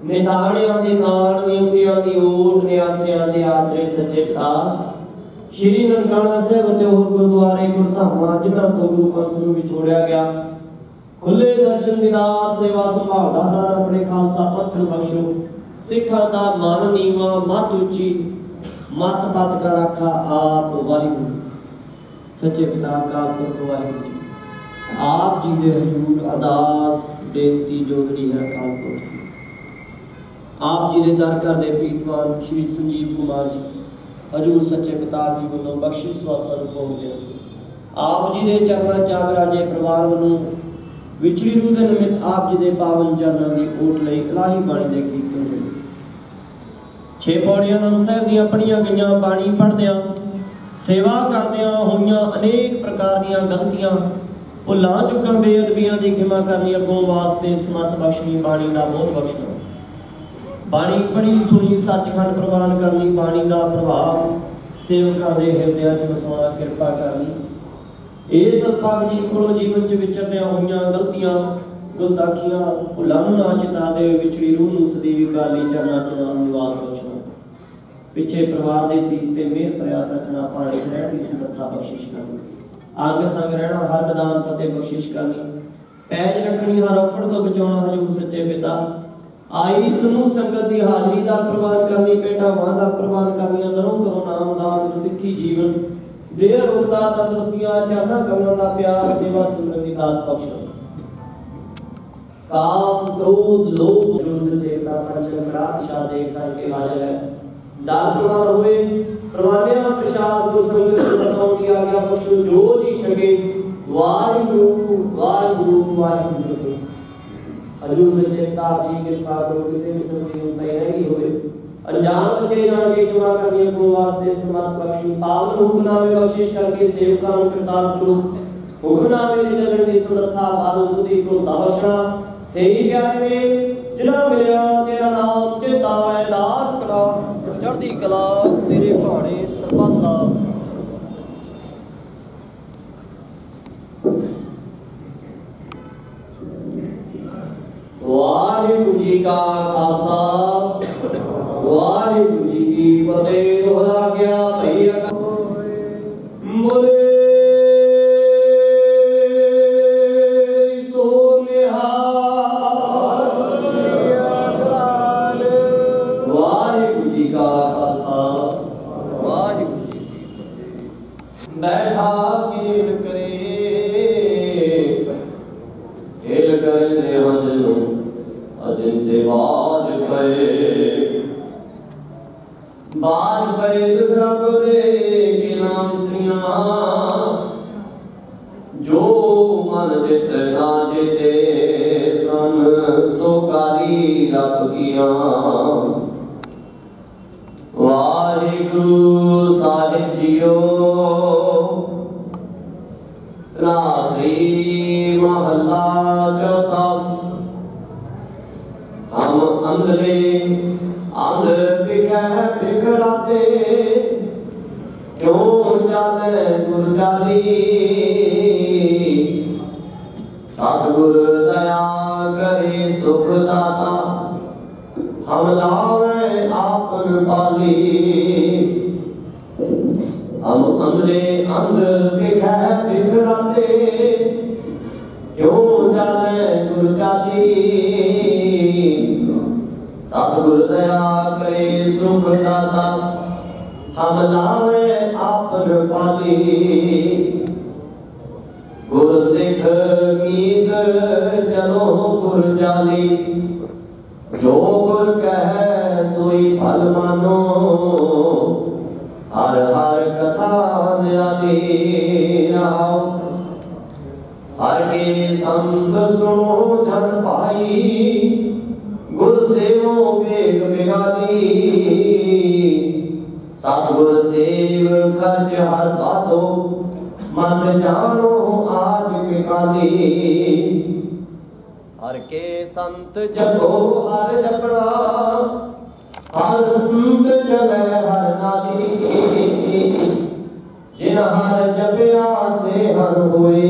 ਨਿਧਾਣਿਆਂ ਦੇ ਨਾਲ ਨਿਉਂਦਿਆਂ ਦੀ ਓਟ ਨਿਆਸਿਆਂ ਦੇ ਆਸਰੇ ਸੱਚੇ ਸ਼੍ਰੀ ਨਨਕਾਣਾ ਸਾਹਿਬ ਤੇ ਹੋਰ ਗੁਰਦੁਆਰੇ ਗੁਰਧਾਮਾਂ, ਜਿਨ੍ਹਾਂ ਤੋਂ ਗੁਰੂ ਪੰਥ ਨੂੰ ਵਿਛੋੜਿਆ ਗਿਆ। ਖੁੱਲੇ ਦਰਸ਼ਨ ਦਿਦਾਰ ਸੇਵਾ ਸੰਭਾਲਦਾ ਦਾਨ ਆਪਣੇ ਖਾਲਸਾ ਪੰਥ ਨੂੰ ਬਖਸ਼ੋ। ਸਿੱਖਾਂ ਦਾ ਮਨ ਨੀਵਾ ਮਤ ਉੱਚੀ, ਮਤ ਪਤ ਕਰ ਰੱਖਾ ਆਪ ਵਾਹਿਗੁਰੂ। ਸੱਚੇ ਪਿਤਾ ਦਾ ਪੁੱਤ ਵਾਹਿਗੁਰੂ ਜੀ। ਆਪ ਜੀ ਦੇ ਹਜ਼ੂਰ ਅਰਦਾਸ, ਬੇਨਤੀ ਜੋਗੜੀ ਹੈ ਖਾਲਸਾ ਆਪ ਜੀ ਦੇ ਦਰ ਘਰ ਦੇ ਪੀਤਵਾਨ ਸ਼੍ਰੀ ਸੰਜੀਵ ਕੁਮਾਰ ਜੀ, ਹਜੂਰ ਸੱਚੇ ਪਿਤਾ ਜੀ ਵੱਲੋਂ ਬਖਸ਼ਿਸ਼ ਵਾਸਨ ਪਹੁੰਚਦੇ ਆਪ ਜੀ ਦੇ ਚਰਨਾਂ ਚਾਗ ਰਾਜੇ ਪਰਿਵਾਰ ਵੱਲੋਂ ਵਿਚੜੀ ਰੂਹ ਦੇ ਨਿਮਿਤ ਆਪ ਜੀ ਦੇ ਪਾਵਨ ਚਰਨਾਂ ਦੀ ਓਟ ਲਈ ਇਲਾਹੀ ਬਾਣੀ ਦੇ ਕੀਰਤਨ ਹੋਏ। ਛੇ ਪੌੜੀਆਂ ਨੰਦ ਸਾਹਿਬ ਦੀਆਂ ਪੜੀਆਂ ਗਈਆਂ ਬਾਣੀ ਪੜ੍ਹਦਿਆਂ ਸੇਵਾ ਕਰਦਿਆਂ ਹੋਈਆਂ ਅਨੇਕ ਪ੍ਰਕਾਰ ਦੀਆਂ ਗਲਤੀਆਂ, ਉਹ ਲਾ ਚੁੱਕਾਂ ਬੇਅਦਬੀਆਂ ਦੀ ਖਿਮਾ ਕਰਨੀ ਅੱਗੋਂ ਵਾਸਤੇ ਸਮਤ ਬਖਸ਼ਣੀ, ਬਾਣੀ ਦਾ ਬੋਧ ਬਖਸ਼ਣਾ। ਬਾਣੀ ਪੜੀ ਸੁਣੀ, ਸੱਚਖੰਡ ਪ੍ਰਵਾਨ ਕਰਨੀ ਬਾਣੀ ਦਾ ਪ੍ਰਭਾਵ ਸੇਵਕਾਂ ਦੇ ਹਿਰਦਿਆਂ 'ਚ ਵਸਾਉਣਾ, ਕਿਰਪਾ ਕਰਨੀ ਇਹ ਸਤਪਾਕ ਜੀ ਕੋਲੋਂ ਜੀਵਨ 'ਚ ਵਿਚਰਦਿਆਂ ਹੋਈਆਂ ਗਲਤੀਆਂ ਗੁਲਦਾਖੀਆਂ ਭੁੱਲਾਂ ਨੂੰ ਨਾ ਚਿਤਾ ਦੇ ਵਿਚੜੀ ਰੂਹ ਨੂੰ ਸਦੀਵੀ ਕਾਲੀ ਚਰਨਾਂ 'ਚ ਨਾਮ ਨਿਵਾਸ ਪਿੱਛੇ ਪਰਿਵਾਰ ਦੇ ਸੀਸ ਤੇ ਮਿਹਰ ਪ੍ਰਿਆਤ ਰੱਖਣਾ ਪਾਣੀ ਰਹਿਣ ਦੀ ਸਮਰੱਥਾ ਬਖਸ਼ਿਸ਼ ਕਰਨੀ। ਅੰਗ ਸੰਗ ਰਹਿਣਾ ਹਰ ਮੈਦਾਨ ਫਤਿਹ ਬਖਸ਼ਿਸ਼ ਕਰਨੀ। ਪੈਜ ਰੱਖਣੀ ਹਰ ਔਕੜ ਤੋਂ ਬਚਾਉਣਾ ਹਜੂਰ ਸੱਚੇ ਪਿਤਾ। ਆਈ ਸਮੂਹ ਸੰਗਤ ਦੀ ਹਾਜ਼ਰੀ ਦਾ ਪ੍ਰਵਾਨ ਕਰਨੀ ਭੇਟਾਵਾਂ ਦਾ ਪ੍ਰਵਾਨ ਕਰਨੀਆਂ ਦਰੋਂ ਕਰੋ ਨਾਮ ਦਾਨ ਸਿੱਖੀ ਜੀਵਨ। ਦੇਹ ਰੋਗਤਾ ਤੰਦਰੁਸਤੀਆਂ, ਚਰਨਾ ਕਮਲਾਂ ਦਾ ਪਿਆਰ, ਸੇਵਾ ਸਿਮਰਨ ਦੀ ਦਾਤ ਬਖਸ਼ੋ। ਕਾਮ, ਕ੍ਰੋਧ, ਲੋਭ ਜੋ ਸਚੇਤਾ ਪੰਚਨ ਕੜਾ ਪ੍ਰਸ਼ਾਦ ਸਾਈ ਕੇ ਹਾਜ਼ਰ ਹੈ। ਦਾਨ ਪ੍ਰਵਾਨ ਹੋਵੇ, ਪ੍ਰਵਾਨਿਆ ਪ੍ਰਸ਼ਾਦ ਗੁਰ ਸੰਗਤ ਨੂੰ ਬਤਾਉ ਦੀ ਆਗਿਆ ਬਖਸ਼ੋ ਜੋ ਜੀ ਛਕੇ, ਵਾਹਿਗੁਰੂ ਵਾਹਿਗੁਰੂ ਵਾਹਿਗੁਰੂ ਜੀ ਹਜੂਰ ਸੱਚੇ ਤਾਪ ਜੀ ਕਿਰਪਾ ਕਰੋ, ਕਿਸੇ ਵੀ ਸੰਗਤੀ ਨੂੰ ਤੈ ਰਹੀ ਹੋਵੇ। ਅਣਜਾਣ ਬੱਚੇ ਜਾਣ ਕੇ ਖਿਮਾ ਕਰਨੀ ਕੋ ਵਾਸਤੇ ਸਮਤ ਬਖਸ਼ੀ, ਪਾਵਨ ਹੁਕਮਨਾਮੇ ਬਖਸ਼ਿਸ਼ ਕਰਕੇ ਸੇਵਕਾਂ ਨੂੰ ਕਰਤਾਰ ਕਰੋ। ਹੁਕਮਨਾਮੇ ਦੇ ਚੱਲਣ ਦੀ ਸਮਰੱਥਾ, ਬਾਦਲ ਬੁੱਧੀ ਕੋ ਸਾਬਸ਼ਣਾ ਸਹੀ ਗਿਆਨ ਮੇ ਜਿਨਾ ਮਿਲਿਆ, ਤੇਰਾ ਨਾਮ ਚਿਤਾਵੇ ਲਾਭ ਕਰਾ। ਚੜ੍ਹਦੀ ਕਲਾ, ਤੇਰੇ ਭਾਣੇ ਸਰਬੱਤਾ ਵਾਹਿਗੁਰੂ ਜੀ ਕਾ ਖਾਲਸਾ, ਵਾਹਿਗੁਰੂ ਜੀ ਕੀ ਫਤਿਹ। ਦੁਹਰਾ ਗਿਆ ਕਾਰੀ ਰੱਬ ਵਾਹਿਗੁਰੂ ਸਾਹਿਬ ਜੀਓ ਤਰਾਸਰੀ ਮਹੱਲਾ ਚੌਥਾ। ਹਮ ਅੰਧਲੇ ਅੰਧ ਬਿਖੈ ਬਿਖਰਾਤੇ, ਕਿਉ ਚਾਲੇ ਗੁਰ ਹਮ ਲਾਵੇ ਆਪਨ ਪਾਲੀ। ਹਮ ਅੰਧਲੇ ਅੰਧ ਬਿਖੈ ਬਿਖਰਾਤੇ ਕਿਉ ਚਾਲੇ ਗੁਰ ਚਾਲੀ ਸਤਿਗੁਰ ਦਇਆ ਕਰੇ ਸੁਖ ਦਾਤਾ ਹਮ ਲਾਵੇ ਆਪਨ ਪਾਲੀ। ਗੁਰ ਸਿੱਖ ਮੀਤ ਚਲੋ ਗੁਰ ਜਾਲੀ। ਜੋ ਗੁਰ ਕਹੈ ਸੋਈ ਫਲ ਮਾਨੋ, ਹਰ ਹਰ ਕਥਾ ਨਿਰਾਲੀ ਰਹਾਉ ਹਰ ਕੇ ਸੰਤ ਸੁਣੋ ਜਨ ਭਾਈ, ਗੁਰ ਸੇਵੋ ਬੇਗ ਬਿਗਾਲੀ ਸਤਿਗੁਰ ਸੇਵ ਖਰਚ ਹਰ ਦਾਤੋ, ਮਨ ਜਾਣੋ ਆਜ ਕੇ ਕਾਲੀ। ਹਰ ਕੇ ਸੰਤ ਜਪੋ, ਹਰ ਜਪਣਾ। ਹਰ ਸੰਤ ਚਲੇ ਹਰ ਨਾਲੀ ਜਿਨ ਹਰ ਜਪਿਆ, ਸੇ ਹਰ ਹੋਏ।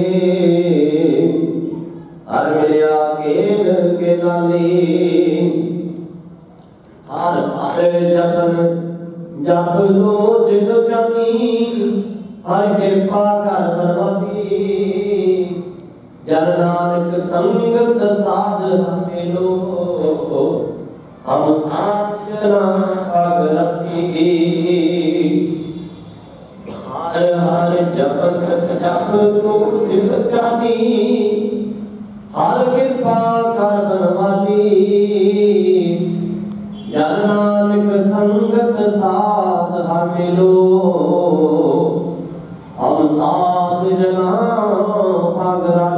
ਹਰ ਮਿਲਿਆ ਕੇਲ ਕੇ ਨਾਲੀ। ਹਰ ਹਰ ਜਪਨ, ਜਪ ਲੋ ਜਿਨ ਜਾਨੀ। ਹਰ ਕਿਰਪਾ ਕਰ ਬਰਵਾਦੀ ਜਨ ਨਾਨਕ ਸੰਗਤ ਸਾਧ ਹਮੇ ਲੋ ਹਮ ਸਾਜਨਾ ਪਗ ਰੱਖੀ ਹਰ ਹਰ ਜਪਤ ਜਪ ਲੋ ਜਿਨ ਜਾਨੀ ਹਰ ਕਿਰਪਾ ਕਰ ਬਰਵਾਦੀ ਜਨ ਨਾਨਕ ਸੰਗਤ ਸਾਧ ਹਮੇ ਹਮ ਸਾਧ ਜਨਾ ਪਗਰਾਲੀ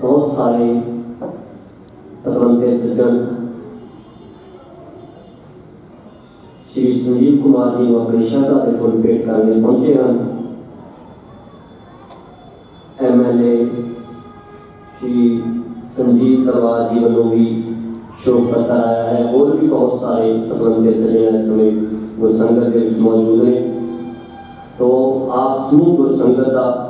ਜੀ ਕਾ ਖਾਲਸਾ ਵਾਹਿਗੁਰੂ ਜੀ ਕੀ ਫਤਿਹ ਪਰਿਵਾਰ ਨੂੰ ਬਹੁਤ ਬਹੁਤ ਧੰਨਵਾਦ ਹੈ ਜੀ ਜੋ ਆਪ ਜੀ ਨੇ ਇਸ ਦੁੱਖ ਦੀ ਘੜੀ ਦੇ ਵਿੱਚ ਸ਼ਰੀਕ ਹੋ ਕੇ ਪਰਿਵਾਰ ਨਾਲ ਦੁੱਖ ਸਾਂਝਾ ਕੀਤਾ ਹੈ ਤੋ ਇਸ ਸਮੇਂ ਤੇ ਬਹੁਤ ਸਾਰੇ ਪਤਵੰਤੇ ਸੱਜਣ ਸ਼੍ਰੀ ਸੰਜੀਵ ਕੁਮਾਰ ਜੀ ਨੂੰ ਆਪਣੀ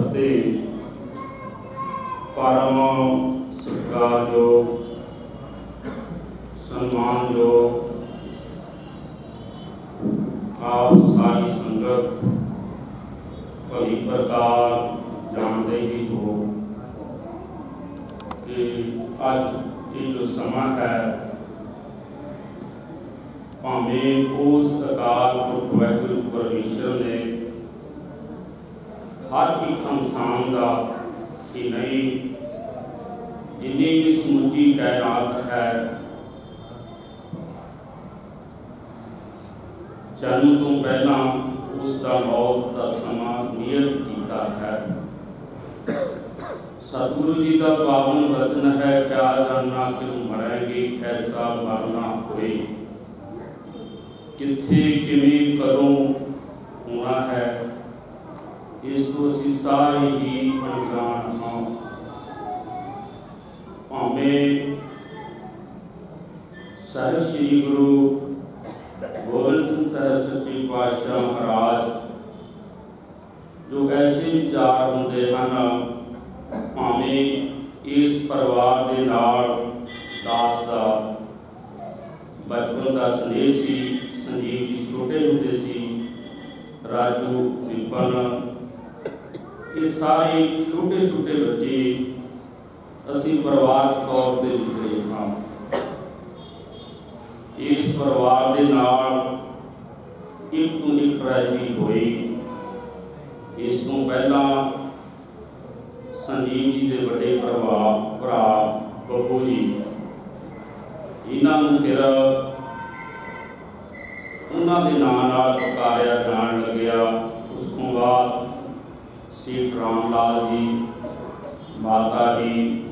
ਅਤੇ ਪਰਮ ਸਤਿਕਾਰਯੋਗ, ਸਨਮਾਨਯੋਗ ਆਪ ਸਾਰੀ ਸੰਗਤ ਭਲੀ ਪ੍ਰਕਾਰ ਜਾਣਦੇ ਹੀ ਹੋ ਕਿ ਅੱਜ ਇਹ ਜੋ ਸਮਾਂ ਹੈ, ਭਾਵੇਂ ਉਸ ਅਕਾਲ ਪੁਰਖ ਵਾਹਿਗੁਰੂ ਪਰਮੇਸ਼ਰ ਨੇ ਹਰ ਇੱਕ ਇਨਸਾਨ ਦਾ ਕਿ ਨਹੀਂ, ਜਿੰਨੀ ਵੀ ਸਮੁੱਚੀ ਕਾਇਨਾਤ ਹੈ, ਜਨਮ ਤੋਂ ਪਹਿਲਾਂ ਉਸ ਦਾ ਮੌਤ ਦਾ ਸਮਾਂ ਨਿਯਤ ਕੀਤਾ ਹੈ। ਸਤਿਗੁਰੂ ਜੀ ਦਾ ਪਾਵਨ ਵਚਨ ਹੈ ਕਿਆ ਜਾਣਨਾ ਕਿਉਂ ਮਰਾਂਗੇ, ਕੈਸਾ ਮਰਨਾ ਹੋਏ। ਕਿੱਥੇ, ਕਿਵੇਂ, ਕਦੋਂ ਹੋਣਾ ਹੈ ਇਸ ਤੋਂ ਅਸੀਂ ਸਾਰੇ ਹੀ ਅਣਜਾਣ ਹਾਂ ਭਾਵੇਂ ਸਾਹਿਬ ਸ੍ਰੀ ਗੁਰੂ ਗੋਬਿੰਦ ਸਿੰਘ ਸਾਹਿਬ ਸੱਚੇ ਪਾਤਸ਼ਾਹ ਮਹਾਰਾਜ, ਜੋ ਐਸੇ ਵਿਚਾਰ ਹੁੰਦੇ ਹਨ, ਭਾਵੇਂ ਇਸ ਪਰਿਵਾਰ ਦੇ ਨਾਲ ਦਾਸ ਦਾ ਬਚਪਨ ਦਾ ਸਨੇਹ ਸੀ, ਸੰਜੀਵ ਜੀ ਛੋਟੇ ਹੁੰਦੇ ਸੀ, ਰਾਜੂ ਵਿਪਨ ਇਹ ਸਾਰੇ ਛੋਟੇ ਛੋਟੇ ਬੱਚੇ ਅਸੀਂ ਪਰਿਵਾਰਕ ਤੌਰ ਤੇ ਵਿਚਰੇ ਹਾਂ। ਇਸ ਪਰਿਵਾਰ ਦੇ ਨਾਲ ਇੱਕ ਤੋਂ ਇੱਕ ਹੋਈ। ਇਸ ਤੋਂ ਪਹਿਲਾਂ ਸੰਜੀਵ ਜੀ ਦੇ ਵੱਡੇ ਭਰਾ ਭਰਾ ਬੱਬੂ ਜੀ, ਇਹਨਾਂ ਨੂੰ ਫਿਰ ਉਹਨਾਂ ਦੇ ਨਾਂ ਨਾਲ ਪੁਕਾਰਿਆ ਜਾਣ ਲੱਗਿਆ। ਉਸ ਤੋਂ ਬਾਅਦ ਸੇਠ ਰਾਮ ਲਾਲ ਜੀ, ਮਾਤਾ ਜੀ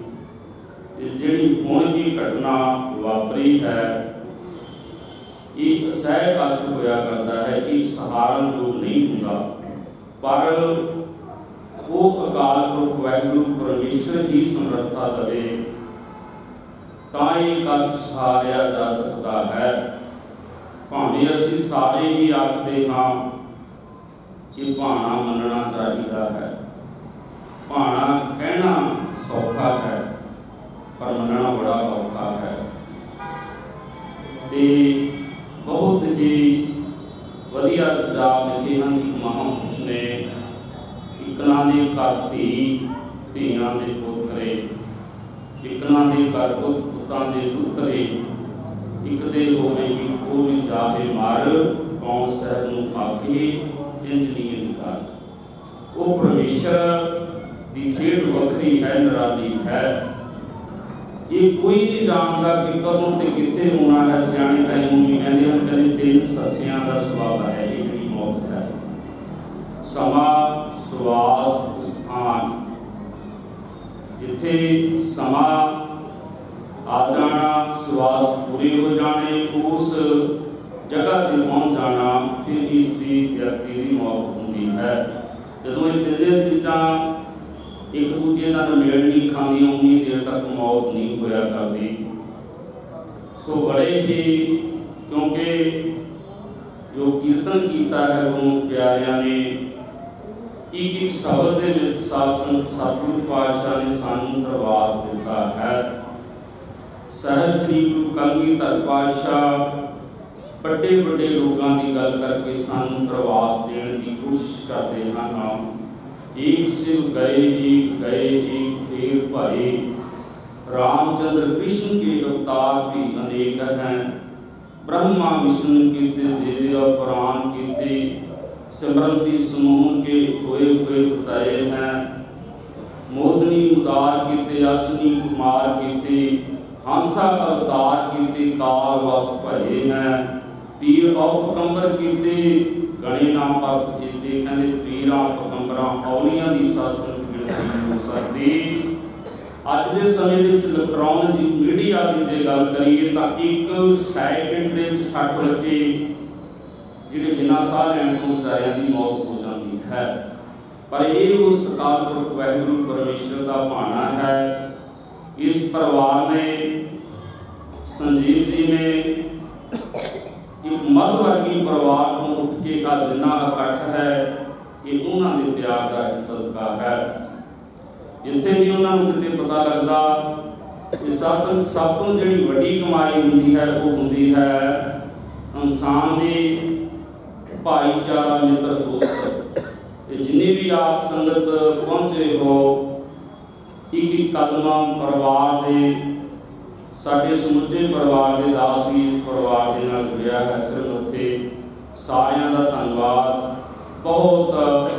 ਜਿਹੜੀ ਹੁਣ ਦੀ ਘਟਨਾ ਵਾਪਰੀ ਹੈ, ਇਹ ਅਸਹਿ ਕਸ਼ਟ ਹੋਇਆ ਕਰਦਾ ਹੈ ਇਹ ਸਹਾਰਨਯੋਗ ਨਹੀਂ ਹੁੰਦਾ। ਪਰ ਉਹ ਅਕਾਲ ਪੁਰਖ ਵਾਹਿਗੁਰੂ ਪਰਮੇਸ਼ਰ ਹੀ ਸਮਰੱਥਾ ਦੇਵੇ, ਤਾਂ ਇਹ ਕਸ਼ਟ ਸਹਾਰਿਆ ਜਾ ਸਕਦਾ ਹੈ। ਭਾਵੇਂ ਅਸੀਂ ਸਾਰੇ ਹੀ ਆਖਦੇ ਹਾਂ ਕਿ ਭਾਣਾ ਮੰਨਣਾ ਚਾਹੀਦਾ ਹੈ। ਭਾਣਾ ਕਹਿਣਾ ਸੌਖਾ ਹੈ, ਪਰ ਮੰਨਣਾ ਬੜਾ ਔਖਾ ਹੈ। ਤੇ ਬਹੁਤ ਹੀ ਵਧੀਆ ਵਿਚਾਰ ਲਿਖੇ ਹਨ ਕਿ ਮਹਾਂਪੁਰਸ਼ ਨੇ ਦੇ ਘਰ ਧੀ, ਧੀਆਂ ਦੇ ਪੁੱਤਰੇ ਇਕਨਾਂ ਦੇ ਘਰ ਪੁੱਤ ਪੁੱਤਾਂ ਦੇ ਦੁੱਤਰੇ ਇੱਕ ਦੇ ਹੋਵੇ ਕਿ ਕੋਈ ਚਾਹੇ ਮਰ ਕੌਣ ਸਹਿਬ ਨੂੰ ਆਖੇ? ਇੰਜ ਨਹੀਂ ਕਰ ਉਹ ਪਰਮੇਸ਼ਰ ਦੀ ਖੇਡ ਵੱਖਰੀ ਹੈ ਨਿਰਾਲੀ ਹੈ ਇਹ ਕੋਈ ਨਹੀਂ ਜਾਣਦਾ ਕਿ ਕਦੋਂ ਤੇ ਕਿੱਥੇ ਹੋਣਾ ਹੈ ਸਿਆਣੇ ਤਾਂ ਇਹਨੂੰ ਵੀ ਕਹਿੰਦੇ ਹਨ ਕਹਿੰਦੇ ਤਿੰਨ ਸੱਸਿਆਂ ਦਾ ਸੁਭਾਅ ਹੈ ਇਹ ਜਿਹੜੀ ਮੌਤ ਹੈ ਸਮਾਂ ਸੁਵਾਸ ਸਥਾਨ ਜਿੱਥੇ ਸਮਾਂ ਆ ਜਾਣਾ ਸੁਵਾਸ ਪੂਰੇ ਹੋ ਜਾਣੇ ਉਸ ਜਗ੍ਹਾ ਤੇ ਪਹੁੰਚ ਜਾਣਾ, ਫਿਰ ਇਸ ਦੀ ਵਿਅਕਤੀ ਦੀ ਮੌਤ ਹੁੰਦੀ ਹੈ। ਜਦੋਂ ਇਹ ਤਿੰਨੇ ਚੀਜ਼ਾਂ ਇੱਕ ਦੂਜੇ ਨਾਲ ਮੇਲ ਨਹੀਂ ਖਾਂਦੀਆਂ ਉਨੀ ਦੇਰ ਤੱਕ ਮੌਤ ਨਹੀਂ ਹੋਇਆ ਕਰਦੀ। ਸੋ ਬੜੇ ਹੀ, ਕਿਉਂਕਿ ਜੋ ਕੀਰਤਨ ਕੀਤਾ ਹੈ ਗੁਰੂ ਪਿਆਰਿਆਂ ਨੇ ਇੱਕ ਇੱਕ ਸ਼ਬਦ ਦੇ ਵਿੱਚ ਸਾਸਨ ਸਤਿਗੁਰੂ ਪਾਤਸ਼ਾਹ ਨੇ ਸਾਨੂੰ ਪ੍ਰਵਾਸ ਦਿੱਤਾ ਹੈ। ਸਾਹਿਬ ਸ੍ਰੀ ਗੁਰੂ ਕਲਗੀਧਰ ਪਾਤਸ਼ਾਹ ਵੱਡੇ ਵੱਡੇ ਲੋਕਾਂ ਦੀ ਗੱਲ ਕਰਕੇ ਸਾਨੂੰ ਪ੍ਰਵਾਸ ਦੇਣ ਦੀ ਕੋਸ਼ਿਸ਼ ਕਰਦੇ ਹਨ एक शिव गए एक गए एक फेर भाई रामचंद्र कृष्ण के अवतार भी अनेक हैं ब्रह्मा विष्णु कीते देव पुराण कीते सिमरंती समूह के हुए हुए बताए हैं मोदनी उदार कीते अश्विनी कुमार कीते हंसा अवतार कीते काल वस भये हैं ਪੀਰ ਔ ਪਕੰਬਰ ਕੀਤੇ, ਗਣੇ ਨਾਮ ਪ੍ਰਾਪਤ ਕੀਤੇ, ਕਹਿੰਦੇ ਪੀਰਾਂ ਪਕੰਬਰਾਂ ਔਲੀਆਂ ਦੀ ਸਾਸਨ ਗਿਣਤੀ ਹੋ ਸਕਦੀ। ਅੱਜ ਦੇ ਸਮੇਂ ਦੇ ਵਿੱਚ ਇਲੈਕਟ੍ਰੋਨਿਕ ਮੀਡੀਆ ਦੀ ਜੇ ਗੱਲ ਕਰੀਏ ਤਾਂ ਇੱਕ ਸੈਕਿੰਡ ਦੇ ਵਿੱਚ 60 ਬੱਚੇ, ਜਿਹੜੇ ਬਿਨਾਂ ਸਾਹ ਲੈਣ ਤੋਂ ਸਾਰਿਆਂ ਦੀ ਮੌਤ ਹੋ ਜਾਂਦੀ ਹੈ। ਪਰ ਇਹ ਉਸ ਅਕਾਲ ਪੁਰਖ ਵਾਹਿਗੁਰੂ ਪਰਮੇਸ਼ਰ ਦਾ ਭਾਣਾ ਹੈ। ਇਸ ਪਰਿਵਾਰ ਨੇ, ਸੰਜੀਵ ਜੀ ਨੇ ਇੱਕ ਮੱਧ ਵਰਗੀ ਪਰਿਵਾਰ ਤੋਂ ਉੱਠ ਕੇ ਦਾ ਜਿੰਨਾ ਇਕੱਠ ਹੈ, ਇਹ ਉਹਨਾਂ ਦੇ ਪਿਆਰ ਦਾ ਸਦਕਾ ਹੈ। ਜਿੱਥੇ ਵੀ ਉਹਨਾਂ ਨੂੰ ਕਿਤੇ ਪਤਾ ਲੱਗਦਾ ਕਿ ਸਾਸਨ ਸਭ ਤੋਂ ਜਿਹੜੀ ਵੱਡੀ ਕਮਾਈ ਹੁੰਦੀ ਹੈ, ਉਹ ਹੁੰਦੀ ਹੈ ਇਨਸਾਨ ਦੀ ਭਾਈਚਾਰਾ, ਮਿੱਤਰ, ਦੋਸਤ। ਤੇ ਜਿੰਨੇ ਵੀ ਆਪ ਸੰਗਤ ਪਹੁੰਚੇ ਹੋ ਇੱਕ ਇੱਕ ਕਦਮ ਪਰਿਵਾਰ ਦੇ ਸਾਡੇ ਸਮੁੱਚੇ ਪਰਿਵਾਰ ਦੇ ਦਾਸ ਵੀ ਇਸ ਪਰਿਵਾਰ ਦੇ ਨਾਲ ਜੁੜਿਆ ਹੈ। ਸਿਰ ਉੱਥੇ ਸਾਰਿਆਂ ਦਾ ਧੰਨਵਾਦ। ਬਹੁਤ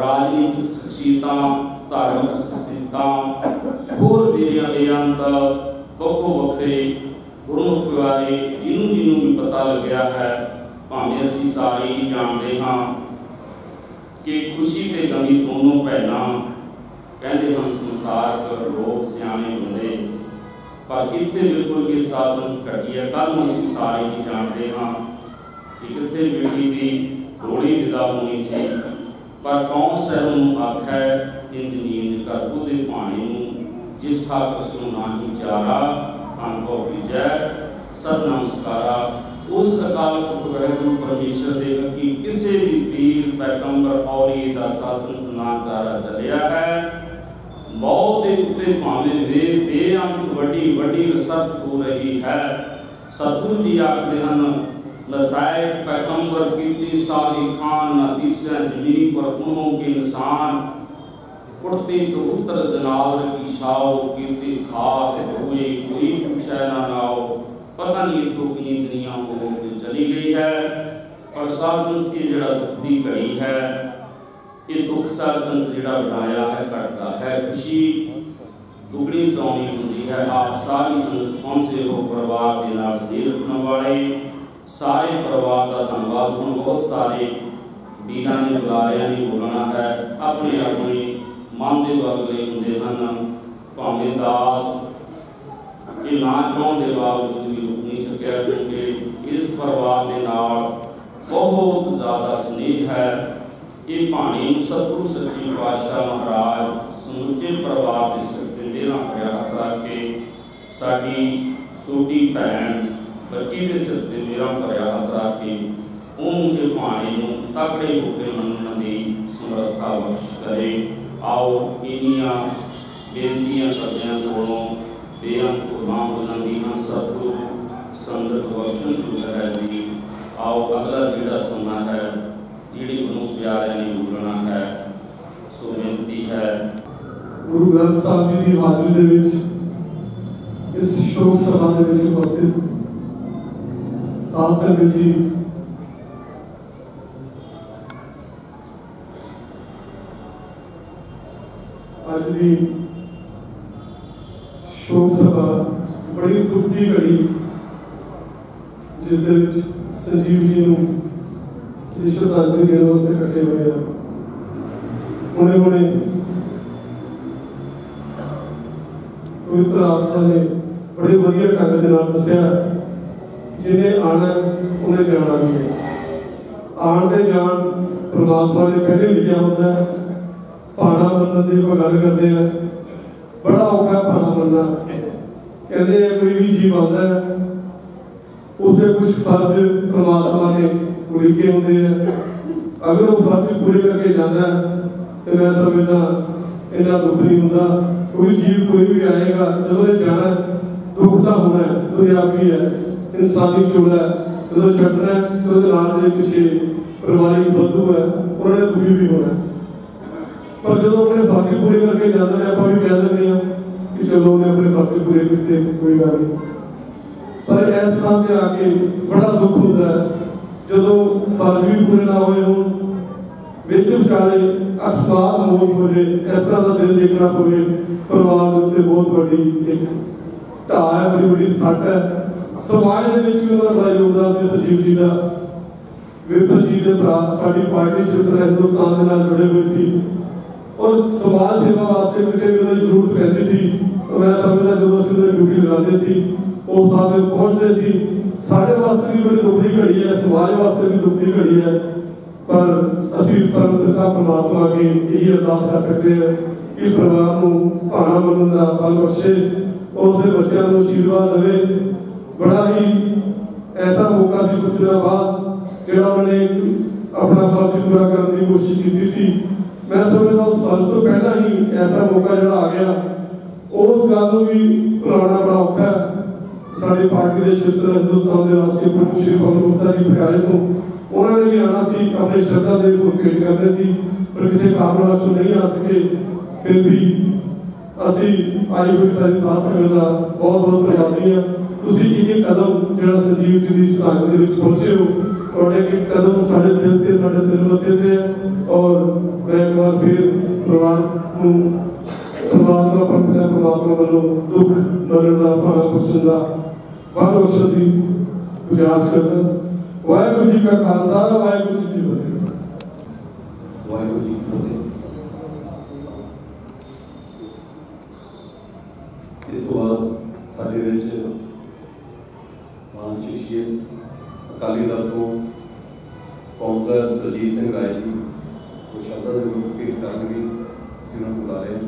ਰਾਜਨੀਤਿਕ ਸ਼ਖਸੀਅਤਾਂ, ਧਾਰਮਿਕ ਸ਼ਖਸੀਅਤਾਂ, ਹੋਰ ਵੀਰਿਆਂ ਬੇਅੰਤ ਵੱਖੋ ਵੱਖਰੇ ਗੁਰਮੁਖ ਪਿਆਰੇ, ਜਿਹਨੂੰ ਜਿਹਨੂੰ ਵੀ ਪਤਾ ਲੱਗਿਆ ਹੈ, ਭਾਵੇਂ ਅਸੀਂ ਸਾਰੇ ਹੀ ਜਾਣਦੇ ਹਾਂ ਕਿ ਖੁਸ਼ੀ ਤੇ ਗਮੀ ਦੋਨੋਂ ਭੈਣਾਂ ਕਹਿੰਦੇ ਹਨ, ਸੰਸਾਰ ਲੋਕ ਸਿਆਣੇ ਹੁੰਦੇ। ਪਰ ਇੱਥੇ ਬਿਲਕੁਲ ਕਿ ਸਾਸਨ ਘਟੀ ਹੈ ਕੱਲ ਨੂੰ ਅਸੀਂ ਸਾਰੇ ਹੀ ਜਾਣਦੇ ਹਾਂ ਕਿ ਕਿੱਥੇ ਬੇਟੀ ਦੀ ਗੋਲੀ ਵਿਦਾ ਹੋਣੀ ਸੀ। ਪਰ ਕੌਣ ਸਹਿਬ ਨੂੰ ਆਖੈ ਇੰਜ ਨੀਂਦ ਕਰ ਉਹਦੇ ਪਾਣੀ ਨੂੰ, ਜਿਸ ਖਾਕ ਸੁ ਨਾਹੀ ਚਾਰਾ ਤਨ ਕੋ ਵਿਜੈ ਸਭ ਨਮਸਕਾਰਾ। ਉਸ ਅਕਾਲ ਪੁਰਖ ਵਾਹਿਗੁਰੂ ਪਰਮੇਸ਼ਰ ਦੇ ਕਿ ਕਿਸੇ ਵੀ ਪੀਰ, ਪੈਗੰਬਰ, ਔਲੀ ਦਾ ਸਾਸਨ ਨਾ ਚਾਰਾ ਚੱਲਿਆ ਹੈ। بہت ਦੇ پانے ਭਾਵੇਂ بے انت وڈی وڈی رسط ہو رہی ہے۔ ਸਤਿਗੁਰੂ جی ਆਖਦੇ ਹਨ لسائق پیغمبر کتنی ساری خان نتیسیں جنی پر انہوں کے نسان پڑتی تو اتر جناور کی شاو گرتے کھات ہوئی، کوئی پوچھے نہ لاؤ پتہ نہیں تو کنی دنیا کو چلی گئی ہے۔ پرسا جن کی جڑا دکھتی گئی ہے۔ ਇਹ ਦੁੱਖ ਸਾਰ ਸੰਤ ਜਿਹੜਾ ਬਣਾਇਆ ਹੈ ਕਰਦਾ ਹੈ, ਖੁਸ਼ੀ ਦੁਗਣੀ ਸੌਣੀ ਹੁੰਦੀ ਹੈ। ਆਪ ਸਾਰੀ ਸੰਗਤ ਪਹੁੰਚੇ ਹੋ ਪਰਿਵਾਰ ਦੇ ਨਾਲ ਸਦੀ ਰੱਖਣ ਵਾਲੇ। ਸਾਰੇ ਪਰਿਵਾਰ ਦਾ ਧੰਨਵਾਦ। ਹੁਣ ਬਹੁਤ ਸਾਰੇ ਵੀਰਾਂ ਨੇ, ਬੁਲਾਰਿਆਂ ਨੇ ਬੋਲਣਾ ਹੈ, ਆਪਣੇ ਆਪਣੇ ਮਨ ਦੇ ਵਗਲੇ ਹੁੰਦੇ ਹਨ। ਭਾਵੇਂ ਦਾਸ ਇਹ ਨਾ ਚਾਹੁਣ ਦੇ ਬਾਵਜੂਦ ਵੀ ਰੁਕ ਨਹੀਂ ਸਕਿਆ ਕਿਉਂਕਿ ਇਸ ਪਰਿਵਾਰ ਦੇ ਨਾਲ ਬਹੁਤ ਜ਼ਿਆਦਾ ਸਨੇਹ ਹੈ। ਇਹ ਬਾਣੀ ਨੂੰ ਸਤਿਗੁਰੂ ਸੱਚੇ ਪਾਤਸ਼ਾਹ ਮਹਾਰਾਜ ਸਮੁੱਚੇ ਪਰਿਵਾਰ ਦੇ ਸਿਰ ਤੇ ਦੇਣਾ ਪਿਆ ਰੱਖ ਸਾਡੀ ਛੋਟੀ ਭੈਣ ਬੱਚੀ ਦੇ ਸਿਰ ਤੇ ਮੇਰਾ ਭਰਿਆ ਹੱਥ ਉਹਨੂੰ ਇਹ ਬਾਣੀ ਨੂੰ ਤਕੜੇ ਹੋ ਕੇ ਮੰਨਣ ਦੀ ਸਮਰੱਥਾ ਬਖਸ਼ ਕਰੇ। ਆਓ ਇਨੀਆਂ ਬੇਨਤੀਆਂ ਕਰਦਿਆਂ ਕੋਲੋਂ ਬੇਅੰਤ ਕੁਰਬਾਨ ਹੋ ਸਤਿਗੁਰੂ ਸੰਗਤ ਬਖਸ਼ਣ ਜੁਗਾ ਹੈ ਜੀ। ਆਓ ਅਗਲਾ ਜਿਹੜਾ ਸਮਾਂ ਹੈ ਜਿਹੜੀ ਗੁਰੂ ਪਿਆਰਿਆਂ ਨੇ ਬੋਲਣਾ ਹੈ, ਸੋ ਬੇਨਤੀ ਹੈ। ਗੁਰੂ ਗ੍ਰੰਥ ਸਾਹਿਬ ਜੀ ਦੀ ਹਾਜ਼ਰੀ ਦੇ ਵਿੱਚ, ਇਸ ਸ਼ੋਕ ਸਭਾ ਦੇ ਵਿੱਚ ਉਪਸਥਿਤ ਸਾਧ ਸੰਗਤ ਜੀ, ਅੱਜ ਦੀ ਸ਼ੋਕ ਸਭਾ ਬੜੀ ਦੁੱਖ ਦੀ ਘੜੀ, ਜਿਸ ਦੇ ਵਿੱਚ ਸੰਜੀਵ ਜੀ ਨੂੰ ਜੀ ਸ਼ਰਧਾਂਜਲੀ ਦੇਣ ਵਾਸਤੇ ਇਕੱਠੇ ਹੋਏ ਆ। ਹੁਣੇ ਹੁਣੇ ਪਵਿੱਤਰ ਆਤਮਾ ਨੇ ਬੜੇ ਵਧੀਆ ਢੰਗ ਦੇ ਨਾਲ ਦੱਸਿਆ, ਜਿਹਨੇ ਆਣਾ ਉਹਨੇ ਜਾਣਾ ਵੀ ਹੈ। ਆਣ ਤੇ ਜਾਣ ਪ੍ਰਮਾਤਮਾ ਨੇ ਪਹਿਲੇ ਲਿਖਿਆ ਹੁੰਦਾ ਹੈ, ਪਾਣਾ ਮੰਨਣ ਦੀ ਆਪਾਂ ਗੱਲ ਕਰਦੇ ਆ ਬੜਾ ਔਖਾ ਪਾਣਾ ਮੰਨਣਾ ਕਹਿੰਦੇ ਕੋਈ ਵੀ ਜੀਵ ਆਉਂਦਾ ਹੈ, ਉਸੇ ਕੁਝ ਫਰਜ਼ ਪ੍ਰਮਾਤਮਾ ਨੇ ਉਲੀਕੇ ਹੁੰਦੇ ਆ ਅਗਰ ਉਹ ਫਰਜ਼ ਪੂਰੇ ਕਰਕੇ ਜਾਂਦਾ ਤੇ ਮੈਂ ਸਮਝਦਾ ਇੰਨਾ ਦੁੱਖ ਨਹੀਂ ਹੁੰਦਾ। ਕੋਈ ਜੀਵ ਕੋਈ ਵੀ ਆਏਗਾ, ਜਦੋਂ ਇਹ ਜਾਣਾ ਦੁੱਖ ਤਾਂ ਹੋਣਾ ਦੁਨਿਆਵੀ ਹੈ, ਇਨਸਾਨੀ ਚੋਲਾ ਜਦੋਂ ਛੱਡਣਾ ਤੇ ਉਹਦੇ ਨਾਲ ਦੇ ਪਿੱਛੇ ਪਰਿਵਾਰਿਕ ਬੰਧੂ ਹੈ, ਉਹਨਾਂ ਨੇ ਦੁਖੀ ਵੀ ਹੋਣਾ ਪਰ ਜਦੋਂ ਆਪਣੇ ਫਰਜ਼ ਪੂਰੇ ਕਰਕੇ ਜਾਂਦਾ ਨੇ ਆਪਾਂ ਵੀ ਕਹਿ ਦਿੰਦੇ ਆ ਕਿ ਚਲੋ ਉਹਨੇ ਆਪਣੇ ਫਰਜ਼ ਪੂਰੇ ਕੀਤੇ ਕੋਈ ਗੱਲ ਨਹੀਂ। ਪਰ ਇਸ ਥਾਂ ਤੇ ਆ ਕੇ ਬੜਾ ਦੁੱਖ ਹੁੰਦਾ ਹੈ। ਜਦੋਂ ਫਰਜ਼ ਵੀ ਪੂਰੇ ਨਾ ਹੋਏ ਹੋਣ, ਵਿੱਚ ਵਿਚਾਲੇ ਅਸਬਾਬ ਮੌਤ ਹੋ ਜੇ ਇਸ ਤਰ੍ਹਾਂ ਦਾ ਦਿਲ ਦੇਖਣਾ ਪਵੇ, ਪਰਿਵਾਰ ਉੱਤੇ ਬਹੁਤ ਵੱਡੀ ਇੱਕ ਢਾਹ ਹੈ, ਬੜੀ ਵੱਡੀ ਸੱਟ ਹੈ। ਸਮਾਜ ਦੇ ਵਿੱਚ ਵੀ ਉਹਦਾ ਬੜਾ ਯੋਗਦਾਨ ਸੀ ਸਜੀਵ ਜੀ ਦਾ। ਵਿਪਨ ਜੀ ਦੇ ਭਰਾ, ਸਾਡੀ ਪਾਰਟੀ ਸ਼ਿਵਸੈਨਾ ਹਿੰਦੁਸਤਾਨ ਦੇ ਨਾਲ ਜੁੜੇ ਹੋਏ ਸੀ। ਔਰ ਸਮਾਜ ਸੇਵਾ ਵਾਸਤੇ ਕਿਤੇ ਵੀ ਉਹਦੀ ਜ਼ਰੂਰਤ ਪੈਂਦੀ ਸੀ। ਮੈਂ ਸਮਝਦਾ ਜਦੋਂ ਅਸੀਂ ਉਹਦੀ ਡਿਊਟੀ ਲਗਾਉਂਦੇ ਸੀ ਉਸ ਥਾਂ ਤੇ ਪਹੁੰਚਦੇ ਸੀ। ਸਾਡੇ ਵਾਸਤੇ ਵੀ ਬੜੀ ਦੁੱਖ ਦੀ ਘੜੀ ਹੈ, ਸਮਾਜ ਵਾਸਤੇ ਵੀ ਦੁੱਖ ਦੀ ਘੜੀ ਹੈ, ਪਰ ਅਸੀਂ ਪਰਮ ਪਿਤਾ ਅੱਗੇ ਇਹ ਅਰਦਾਸ ਕਰ ਸਕਦੇ ਹਾਂ ਕਿ ਪਰਿਵਾਰ ਨੂੰ ਭਾਣਾ ਮੰਨਣ ਦਾ ਬਲ ਬਖਸ਼ੇ ਉਸਦੇ ਬੱਚਿਆਂ ਨੂੰ ਆਸ਼ੀਰਵਾਦ ਦੇਵੇ। ਬੜਾ ਹੀ ਐਸਾ ਮੌਕਾ ਸੀ ਕੁਝ ਦਿਨਾਂ ਬਾਅਦ ਜਿਹੜਾ ਉਹਨਾਂ ਨੇ ਆਪਣਾ ਫਰਜ਼ ਪੂਰਾ ਕਰਨ ਦੀ ਕੋਸ਼ਿਸ਼ ਕੀਤੀ ਸੀ। ਮੈਂ ਸਮਝਦਾ ਉਸ ਫਰਜ਼ ਤੋਂ ਪਹਿਲਾਂ ਹੀ ਐਸਾ ਮੌਕਾ ਜਿਹੜਾ ਆ ਗਿਆ। ਉਸ ਗੱਲ ਨੂੰ ਵੀ ਭੁਲਾਉਣਾ ਬੜਾ ਔਖਾ ਸਾਡੀ ਪਾਰਟੀ ਦੇ ਸ਼ਿਵਸੈਨਾ ਹਿੰਦੁਸਤਾਨ ਦੇ ਰਾਸ਼ਟਰੀ ਪ੍ਰਮੁੱਖ ਸ਼੍ਰੀ ਪਵਨ ਗੁਪਤਾ ਜੀ ਪਟਿਆਲੇ ਤੋਂ, ਉਹਨਾਂ ਨੇ ਵੀ ਆਣਾ ਸੀ ਆਪਣੇ ਸ਼ਰਧਾ ਦੇ ਰੂਪ ਭੇਟ ਕਰਦੇ ਸੀ, ਪਰ ਕਿਸੇ ਕਾਰਨ ਵਜੋਂ ਨਹੀਂ ਆ ਸਕੇ। ਫਿਰ ਵੀ ਅਸੀਂ ਆਈ ਹੋਈ ਸਾਰੀ ਸਾਥ ਸੰਗਤ ਦਾ ਬਹੁਤ ਬਹੁਤ ਧੰਨਵਾਦੀ ਹਾਂ। ਤੁਸੀਂ ਇੱਕ ਇੱਕ ਕਦਮ ਜਿਹੜਾ ਸੰਜੀਵ ਜੀ ਦੀ ਸ਼ਹਾਦਤ ਦੇ ਵਿੱਚ ਪਹੁੰਚੇ ਹੋ, ਤੁਹਾਡੇ ਇੱਕ ਇੱਕ ਕਦਮ ਸਾਡੇ ਦਿਲ ਤੇ, ਸਾਡੇ ਸਿਰ ਮੱਥੇ ਤੇ ਹੈ ਔਰ ਮੈਂ ਇੱਕ ਵਾਰ ਫਿਰ ਪਰਿਵਾਰ ਨੂੰ ਪਰਮਾਤਮਾ ਪਰਮਪਿਤਾ ਪਰਮਾਤਮਾ ਵੱਲੋਂ ਦੁੱਖ, ਮਰਨ ਦਾ ਭਾਣਾ ਬਖਸ਼ਣ ਦਾ ਵਾਹਿਗੁਰੂ ਬਖਸ਼ਣ ਦੀ ਗੁਜ਼ਾਰਿਸ਼ ਕਰਦਾ। ਵਾਹਿਗੁਰੂ ਜੀ ਕਾ ਖਾਲਸਾ, ਵਾਹਿਗੁਰੂ ਜੀ ਕੀ ਫਤਿਹ। ਵਾਹਿਗੁਰੂ ਜੀ ਕੀ ਫਤਿਹ। ਇਸ ਤੋਂ ਬਾਅਦ ਸਾਡੇ ਵਿੱਚ ਮਾਨ ਸ਼ਖਸੀਅਤ ਅਕਾਲੀ ਦਲ ਤੋਂ ਕੌਂਸਲਰ ਸਰਜੀਤ ਸਿੰਘ ਰਾਏ ਜੀ ਉਹ ਸ਼ਬਦਾਂ ਦੇ ਵਿੱਚ ਭੇਟ ਕਰਨਗੇ। ਅਸੀਂ ਉਹਨਾਂ ਨੂੰ ਬੁਲਾ ਰਹੇ ਹਾਂ।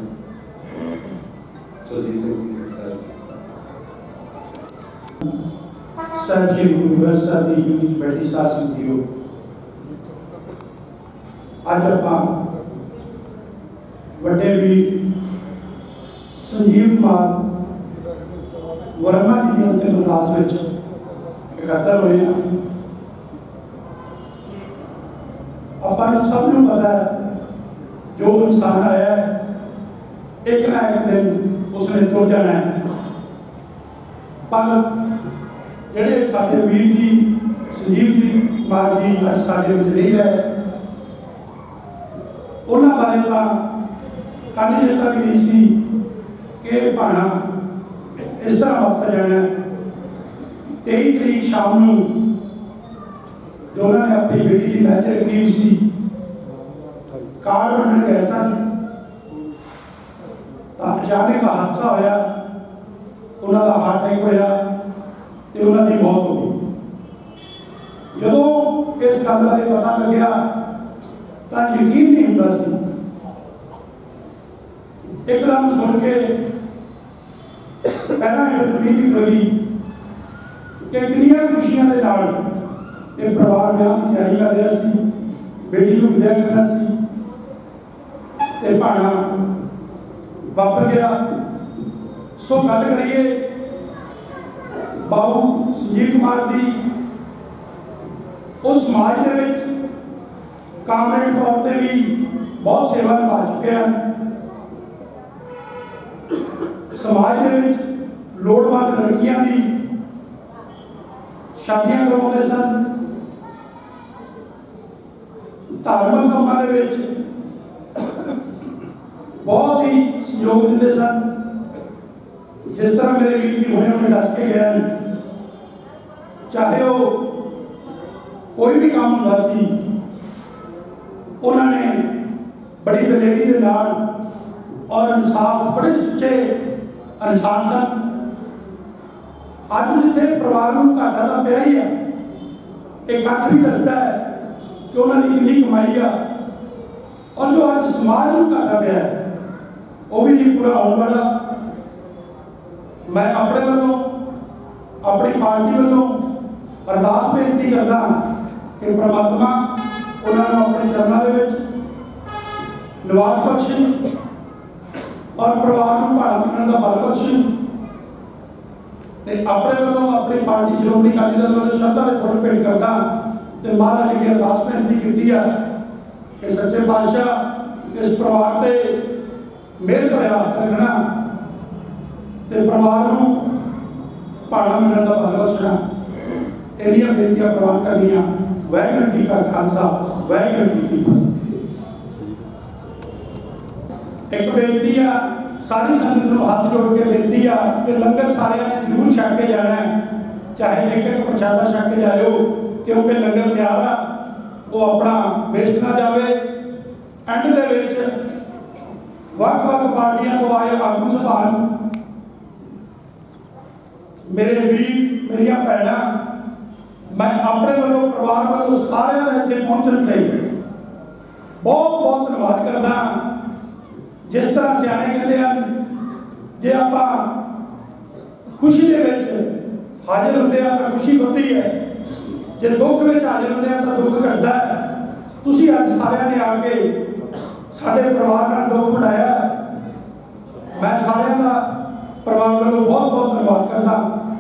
ਸਰਜੀਤ ਸਿੰਘ ਜੀ ਰਾਏ ਸਾਹਿਬ ਸ਼੍ਰੀ ਗੁਰੂ ਗ੍ਰੰਥ ਸਾਹਿਬ ਦੀ ਵਿੱਚ ਬੈਠੀ ਸਾਧ ਸੰਗਤਿਓ ਅੱਜ ਆਪਾਂ ਵੱਡੇ ਵੀ ਸੰਜੀਵ ਕੁਮਾਰ ਵਰਮਾ ਜੀ ਦੀ ਅੰਤਿਮ ਅਰਦਾਸ ਵਿੱਚ ਇਕੱਤਰ ਹੋਏ ਹਾਂ। ਆਪਾਂ ਨੂੰ ਸਭ ਨੂੰ ਪਤਾ ਹੈ, ਜੋ ਇਨਸਾਨ ਆਇਆ ਇੱਕ ਨਾ ਇੱਕ ਦਿਨ ਉਸਨੇ ਤੁਰ ਜਾਣਾ ਹੈ। ਪਰ ਜਿਹੜੇ ਸਾਡੇ ਵੀਰ ਜੀ ਸੰਜੀਵ ਜੀ, ਕੁਮਾਰ ਜੀ ਅੱਜ ਸਾਡੇ ਵਿੱਚ ਨਹੀਂ ਹੈ ਉਹਨਾਂ ਬਾਰੇ ਤਾਂ ਕੰਨ ਜੇ ਤੱਕ ਨਹੀਂ ਸੀ ਕਿ ਭਾਣਾ ਇਸ ਤਰ੍ਹਾਂ ਵਾਪਰ ਜਾਣਾ ਹੈ। 23 ਤਰੀਕ ਸ਼ਾਮ ਨੂੰ ਜੋ ਉਹਨਾਂ ਨੇ ਆਪਣੀ ਬੇਟੀ ਦੀ ਮੈਚ ਰੱਖੀ ਹੋਈ ਸੀ, ਕਾਰ ਬਣਨ ਕੈਸਾ ਸਨ ਤਾਂ ਅਚਾਨਕ ਹਾਦਸਾ ਹੋਇਆ ਉਹਨਾਂ ਦਾ ਹਾਰਟ ਅਟੈਕ ਹੋਇਆ ਤੇ ਉਹਨਾਂ ਦੀ ਮੌਤ ਹੋ ਗਈ। ਜਦੋਂ ਇਸ ਗੱਲ ਬਾਰੇ ਪਤਾ ਲੱਗਿਆ, ਤਾਂ ਯਕੀਨ ਨਹੀਂ ਹੁੰਦਾ ਸੀ। ਇੱਕਦਮ ਸੁਣ ਕੇ ਪਹਿਲਾਂ ਇਹ ਮੀਟਿੰਗ ਹੋਈ ਕਿ ਕਿੰਨੀਆਂ ਖੁਸ਼ੀਆਂ ਦੇ ਨਾਲ ਇਹ ਪਰਿਵਾਰ ਵਿਆਹ ਦੀ ਤਿਆਰੀ ਕਰ ਰਿਹਾ ਸੀ, ਬੇਟੀ ਨੂੰ ਵਿਦਿਆ ਕਰਨਾ ਸੀ ਤੇ ਭਾਣਾ ਵਾਪਰ ਗਿਆ। ਸੋ ਗੱਲ ਕਰੀਏ। ਬਾਬੂ ਸੰਜੀਵ ਕੁਮਾਰ ਦੀ ਉਸ ਸਮਾਜ ਦੇ ਵਿੱਚ ਕਾਮਰੇਡ ਤੌਰ ਤੇ ਵੀ ਬਹੁਤ ਸੇਵਾ ਨਿਭਾ ਚੁੱਕੇ ਹਨ। ਸਮਾਜ ਦੇ ਵਿੱਚ ਲੋੜਵੰਦ ਲੜਕੀਆਂ ਦੀ ਸ਼ਾਦੀਆਂ ਕਰਵਾਉਂਦੇ ਸਨ। ਧਾਰਮਿਕ ਕੰਮਾਂ ਦੇ ਵਿੱਚ ਬਹੁਤ ਹੀ ਸਹਿਯੋਗ ਦਿੰਦੇ ਸਨ। ਜਿਸ ਤਰ੍ਹਾਂ ਮੇਰੇ ਵੀਰ ਜੀ ਹੁਣੇ ਹੁਣੇ ਦੱਸ ਕੇ ਗਏ ਚਾਹੇ ਉਹ ਕੋਈ ਵੀ ਕੰਮ ਹੁੰਦਾ ਸੀ, ਉਹਨਾਂ ਨੇ ਬੜੀ ਦਲੇਰੀ ਦੇ ਨਾਲ ਔਰ ਇਨਸਾਫ ਬੜੇ ਸੁੱਚੇ ਇਨਸਾਨ ਸਨ। ਅੱਜ ਜਿੱਥੇ ਪਰਿਵਾਰ ਨੂੰ ਘਾਟਾ ਦਾ ਪਿਆ ਹੀ ਆ ਇਹ ਕੱਖ ਵੀ ਦੱਸਦਾ ਹੈ ਕਿ ਉਹਨਾਂ ਦੀ ਕਿੰਨੀ ਕਮਾਈ ਆ ਔਰ ਜੋ ਅੱਜ ਸਮਾਜ ਨੂੰ ਘਾਟਾ ਪਿਆ, ਉਹ ਵੀ ਨਹੀਂ ਪੂਰਾ ਹੋਣ ਵਾਲਾ। ਮੈਂ ਆਪਣੇ ਵੱਲੋਂ, ਆਪਣੀ ਪਾਰਟੀ ਵੱਲੋਂ ਅਰਦਾਸ ਬੇਨਤੀ ਕਰਦਾ ਕਿ ਪ੍ਰਮਾਤਮਾ ਉਹਨਾਂ ਨੂੰ ਆਪਣੇ ਚਰਨਾਂ ਦੇ ਵਿੱਚ ਨਿਵਾਸ ਬਖਸ਼ੇ ਔਰ ਪਰਿਵਾਰ ਨੂੰ ਭਾੜਾ ਮੰਨਣ ਦਾ ਬਲ ਬਖਸ਼ੇ ਤੇ ਆਪਣੇ ਵੱਲੋਂ ਆਪਣੀ ਪਾਰਟੀ ਸ਼੍ਰੋਮਣੀ ਅਕਾਲੀ ਦਲ ਵੱਲੋਂ ਸ਼ਰਧਾ ਦੇ ਫੁੱਲ ਭੇਟ ਕਰਦਾ ਤੇ ਮਹਾਰਾਜ ਅੱਗੇ ਅਰਦਾਸ ਬੇਨਤੀ ਕੀਤੀ ਆ ਕਿ ਸੱਚੇ ਪਾਤਸ਼ਾਹ ਇਸ ਪਰਿਵਾਰ ਤੇ ਮਿਹਰ ਭਰਿਆ ਰੱਖਣਾ। ਤੇ ਪਰਿਵਾਰ ਨੂੰ ਭਾਣਾ ਮੰਨਣ ਦਾ ਬਲ ਬਖਸ਼ਣਾ ਇਹਦੀਆਂ ਬੇਨਤੀਆਂ ਪ੍ਰਵਾਨ ਕਰਨੀਆਂ। ਵਾਹਿਗੁਰੂ ਜੀ ਕਾ ਖਾਲਸਾ, ਵਾਹਿਗੁਰੂ ਜੀ ਕੀ ਫਤਿਹ। ਇੱਕ ਬੇਨਤੀ ਆ, ਸਾਰੀ ਸੰਗਤ ਨੂੰ ਹੱਥ ਜੋੜ ਕੇ ਬੇਨਤੀ ਆ ਕਿ ਲੰਗਰ ਸਾਰਿਆਂ ਨੇ ਜ਼ਰੂਰ ਛਕ ਕੇ ਜਾਣਾ ਹੈ। ਚਾਹੇ ਇੱਕ ਇੱਕ ਪ੍ਰਸ਼ਾਦਾ ਛਕ ਕੇ ਜਾਇਓ ਕਿਉਂਕਿ ਲੰਗਰ ਤਿਆਰ ਆ, ਉਹ ਆਪਣਾ ਵੇਸਟ ਨਾ ਜਾਵੇ। ਐਂਡ ਦੇ ਵਿੱਚ ਵੱਖ-ਵੱਖ ਪਾਰਟੀਆਂ ਤੋਂ ਆਏ ਆਗੂ ਨੂੰ ਮੇਰੇ ਵੀਰ, ਮੇਰੀਆਂ ਭੈਣਾਂ, ਮੈਂ ਆਪਣੇ ਵੱਲੋਂ, ਪਰਿਵਾਰ ਵੱਲੋਂ ਸਾਰਿਆਂ ਦਾ ਇੱਥੇ ਪਹੁੰਚਣ ਤੇ ਬਹੁਤ ਬਹੁਤ ਧੰਨਵਾਦ ਕਰਦਾ ਜਿਸ ਤਰ੍ਹਾਂ ਸਿਆਣੇ ਕਹਿੰਦੇ ਹਨ, ਜੇ ਆਪਾਂ ਖੁਸ਼ੀ ਦੇ ਵਿੱਚ ਹਾਜ਼ਰ ਹੁੰਦੇ ਆ ਤਾਂ ਖੁਸ਼ੀ ਵੱਧਦੀ ਹੈ। ਜੇ ਦੁੱਖ ਵਿੱਚ ਹਾਜ਼ਰ ਹੁੰਦੇ ਆ ਤਾਂ ਦੁੱਖ ਘਟਦਾ ਹੈ। ਤੁਸੀਂ ਅੱਜ ਸਾਰਿਆਂ ਨੇ ਆ ਕੇ ਸਾਡੇ ਪਰਿਵਾਰ ਨਾਲ ਦੁੱਖ ਵੰਡਾਇਆ ਮੈਂ ਸਾਰਿਆਂ ਦਾ ਪਰਿਵਾਰ ਵੱਲੋਂ ਬਹੁਤ ਬਹੁਤ ਧੰਨਵਾਦ ਕਰਦਾ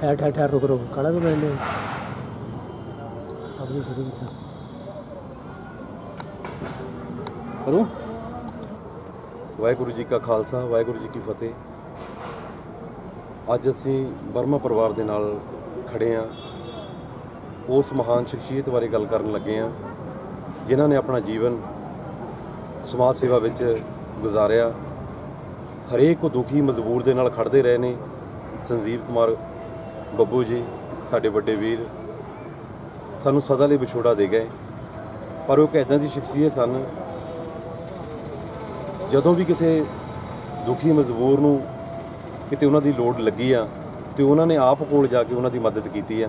ਠਹਿਰ ਠਹਿਰ ਠਹਿਰ ਰੁਕ ਰੁਕ। ਕਾਲਾ ਵੀ ਬੈਠੇ ਆਪਣੀ ਸ਼ੁਰੂ ਕੀਤਾ। ਕਰੂੰ? ਵਾਹਿਗੁਰੂ ਜੀ ਕਾ ਖਾਲਸਾ ਵਾਹਿਗੁਰੂ ਜੀ ਕੀ ਫਤਿਹ। ਅੱਜ ਅਸੀਂ ਬਰਮਾ ਪਰਿਵਾਰ ਦੇ ਨਾਲ ਖੜੇ ਆ। ਉਸ ਮਹਾਨ ਸ਼ਖਸੀਅਤ ਬਾਰੇ ਗੱਲ ਕਰਨ ਲੱਗੇ ਆ ਜਿਨ੍ਹਾਂ ਨੇ ਆਪਣਾ ਜੀਵਨ ਸਮਾਜ ਸੇਵਾ ਵਿੱਚ ਗੁਜ਼ਾਰਿਆ। ਹਰੇਕ ਦੁਖੀ ਮਜਬੂਰ ਦੇ ਨਾਲ ਖੜਦੇ ਰਹੇ ਨੇ। ਸੰਜੀਵ ਕੁਮਾਰ ਬੱਬੂ ਜੀ, ਸਾਡੇ ਵੱਡੇ ਵੀਰ, ਸਾਨੂੰ ਸਦਾ ਲਈ ਵਿਛੋੜਾ ਦੇ ਗਏ। ਪਰ ਉਹ ਇੱਕ ਇੱਦਾਂ ਦੀ ਸ਼ਖਸੀਅਤ ਸਨ, ਜਦੋਂ ਵੀ ਕਿਸੇ ਦੁਖੀ ਮਜਬੂਰ ਨੂੰ ਕਿਤੇ ਉਹਨਾਂ ਦੀ ਲੋੜ ਲੱਗੀ ਆ, ਤੇ ਉਹਨਾਂ ਨੇ ਆਪ ਕੋਲ ਜਾ ਕੇ ਉਹਨਾਂ ਦੀ ਮਦਦ ਕੀਤੀ ਆ।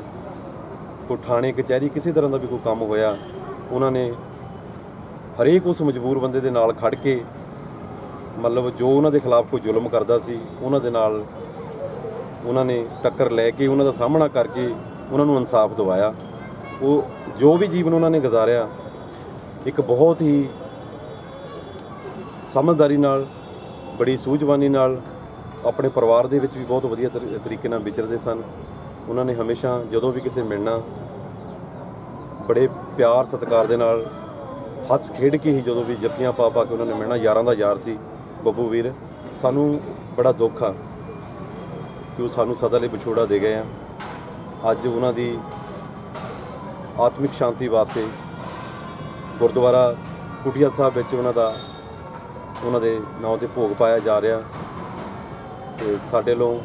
ਕੋਈ ਥਾਣੇ, ਕਚਹਿਰੀ, ਕਿਸੇ ਤਰ੍ਹਾਂ ਦਾ ਵੀ ਕੋਈ ਕੰਮ ਹੋਇਆ, ਉਹਨਾਂ ਨੇ ਹਰੇਕ ਉਸ ਮਜਬੂਰ ਬੰਦੇ ਦੇ ਨਾਲ ਖੜ ਕੇ, ਮਤਲਬ ਜੋ ਉਹਨਾਂ ਦੇ ਖਿਲਾਫ ਕੋਈ ਜ਼ੁਲਮ ਕਰਦਾ ਸੀ, ਉਹਨਾਂ ਦੇ ਨਾਲ ਉਹਨਾਂ ਨੇ ਟੱਕਰ ਲੈ ਕੇ ਉਹਨਾਂ ਦਾ ਸਾਹਮਣਾ ਕਰਕੇ ਉਹਨਾਂ ਨੂੰ ਇਨਸਾਫ ਦਿਵਾਇਆ। ਉਹ ਜੋ ਵੀ ਜੀਵਨ ਉਹਨਾਂ ਨੇ ਗੁਜ਼ਾਰਿਆ, ਇੱਕ ਬਹੁਤ ਹੀ ਸਮਝਦਾਰੀ ਨਾਲ, ਬੜੀ ਸੂਝਵਾਨੀ ਨਾਲ, ਆਪਣੇ ਪਰਿਵਾਰ ਦੇ ਵਿੱਚ ਵੀ ਬਹੁਤ ਵਧੀਆ ਤਰੀ- ਤਰੀਕੇ ਨਾਲ ਵਿਚਰਦੇ ਸਨ। ਉਹਨਾਂ ਨੇ ਹਮੇਸ਼ਾ ਜਦੋਂ ਵੀ ਕਿਸੇ ਮਿਲਣਾ, ਬੜੇ ਪਿਆਰ ਸਤਿਕਾਰ ਦੇ ਨਾਲ ਹੱਸ ਖੇਡ ਕੇ ਹੀ ਜਦੋਂ ਵੀ ਜੱਫੀਆਂ ਪਾ ਪਾ ਕੇ ਉਹਨਾਂ ਨੇ ਮਿਲਣਾ, ਯਾਰਾਂ ਦਾ ਯਾਰ ਸੀ ਬੱਬੂ ਵੀਰ। ਸਾਨੂੰ ਬੜਾ ਦੁੱਖ ਆ। ਕਿ ਉਹ ਸਾਨੂੰ ਸਦਾ ਲਈ ਵਿਛੋੜਾ ਦੇ ਗਏ ਆ। ਅੱਜ ਉਹਨਾਂ ਦੀ ਆਤਮਿਕ ਸ਼ਾਂਤੀ ਵਾਸਤੇ ਗੁਰਦੁਆਰਾ ਕੁਟੀਆ ਸਾਹਿਬ ਵਿੱਚ ਉਹਨਾਂ ਦਾ, ਉਹਨਾਂ ਦੇ ਨਾਂ ਤੇ ਭੋਗ ਪਾਇਆ ਜਾ ਰਿਹਾ। ਤੇ ਸਾਡੇ ਵੱਲੋਂ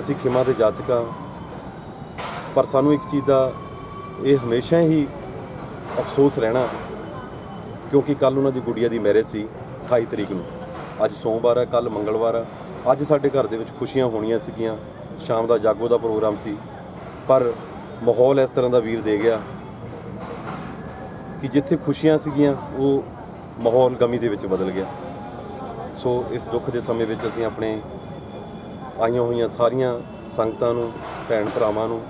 ਅਸੀਂ ਖਿਮਾ ਦੇ ਜਾਚਕ ਹਾਂ। ਪਰ ਸਾਨੂੰ ਇੱਕ ਚੀਜ਼ ਦਾ ਇਹ ਹਮੇਸ਼ਾ ਹੀ ਅਫਸੋਸ ਰਹਿਣਾ, ਕਿਉਂਕਿ ਕੱਲ ਉਹਨਾਂ ਦੀ ਗੁੜੀਆ ਦੀ ਮੈਰਿਜ ਸੀ 28 ਤਰੀਕ ਨੂੰ। ਅੱਜ ਸੋਮਵਾਰ ਹੈ ਕੱਲ ਮੰਗਲਵਾਰ ਹੈ ਅੱਜ ਸਾਡੇ ਘਰ ਦੇ ਵਿੱਚ ਖੁਸ਼ੀਆਂ ਹੋਣੀਆਂ ਸੀਗੀਆਂ। ਸ਼ਾਮ ਦਾ ਜਾਗੋ ਦਾ ਪ੍ਰੋਗਰਾਮ ਸੀ। ਪਰ ਮਾਹੌਲ ਇਸ ਤਰ੍ਹਾਂ ਦਾ ਵੀਰ ਦੇ ਗਿਆ ਕਿ ਜਿੱਥੇ ਖੁਸ਼ੀਆਂ ਸੀਗੀਆਂ, ਉਹ ਮਾਹੌਲ ਗਮੀ ਦੇ ਵਿੱਚ ਬਦਲ ਗਿਆ। ਸੋ ਇਸ ਦੁੱਖ ਦੇ ਸਮੇਂ ਵਿੱਚ ਅਸੀਂ ਆਪਣੇ ਆਈਆਂ ਹੋਈਆਂ ਸਾਰੀਆਂ ਸੰਗਤਾਂ ਨੂੰ, ਭੈਣ ਭਰਾਵਾਂ ਨੂੰ,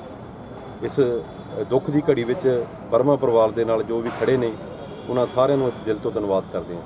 ਇਸ ਦੁੱਖ ਦੀ ਘੜੀ ਵਿੱਚ ਬਰਮਾ ਪਰਿਵਾਰ ਦੇ ਨਾਲ ਜੋ ਵੀ ਖੜੇ ਨੇ, ਉਹਨਾਂ ਸਾਰਿਆਂ ਨੂੰ ਅਸੀਂ ਦਿਲ ਤੋਂ ਧੰਨਵਾਦ ਕਰਦੇ ਹਾਂ।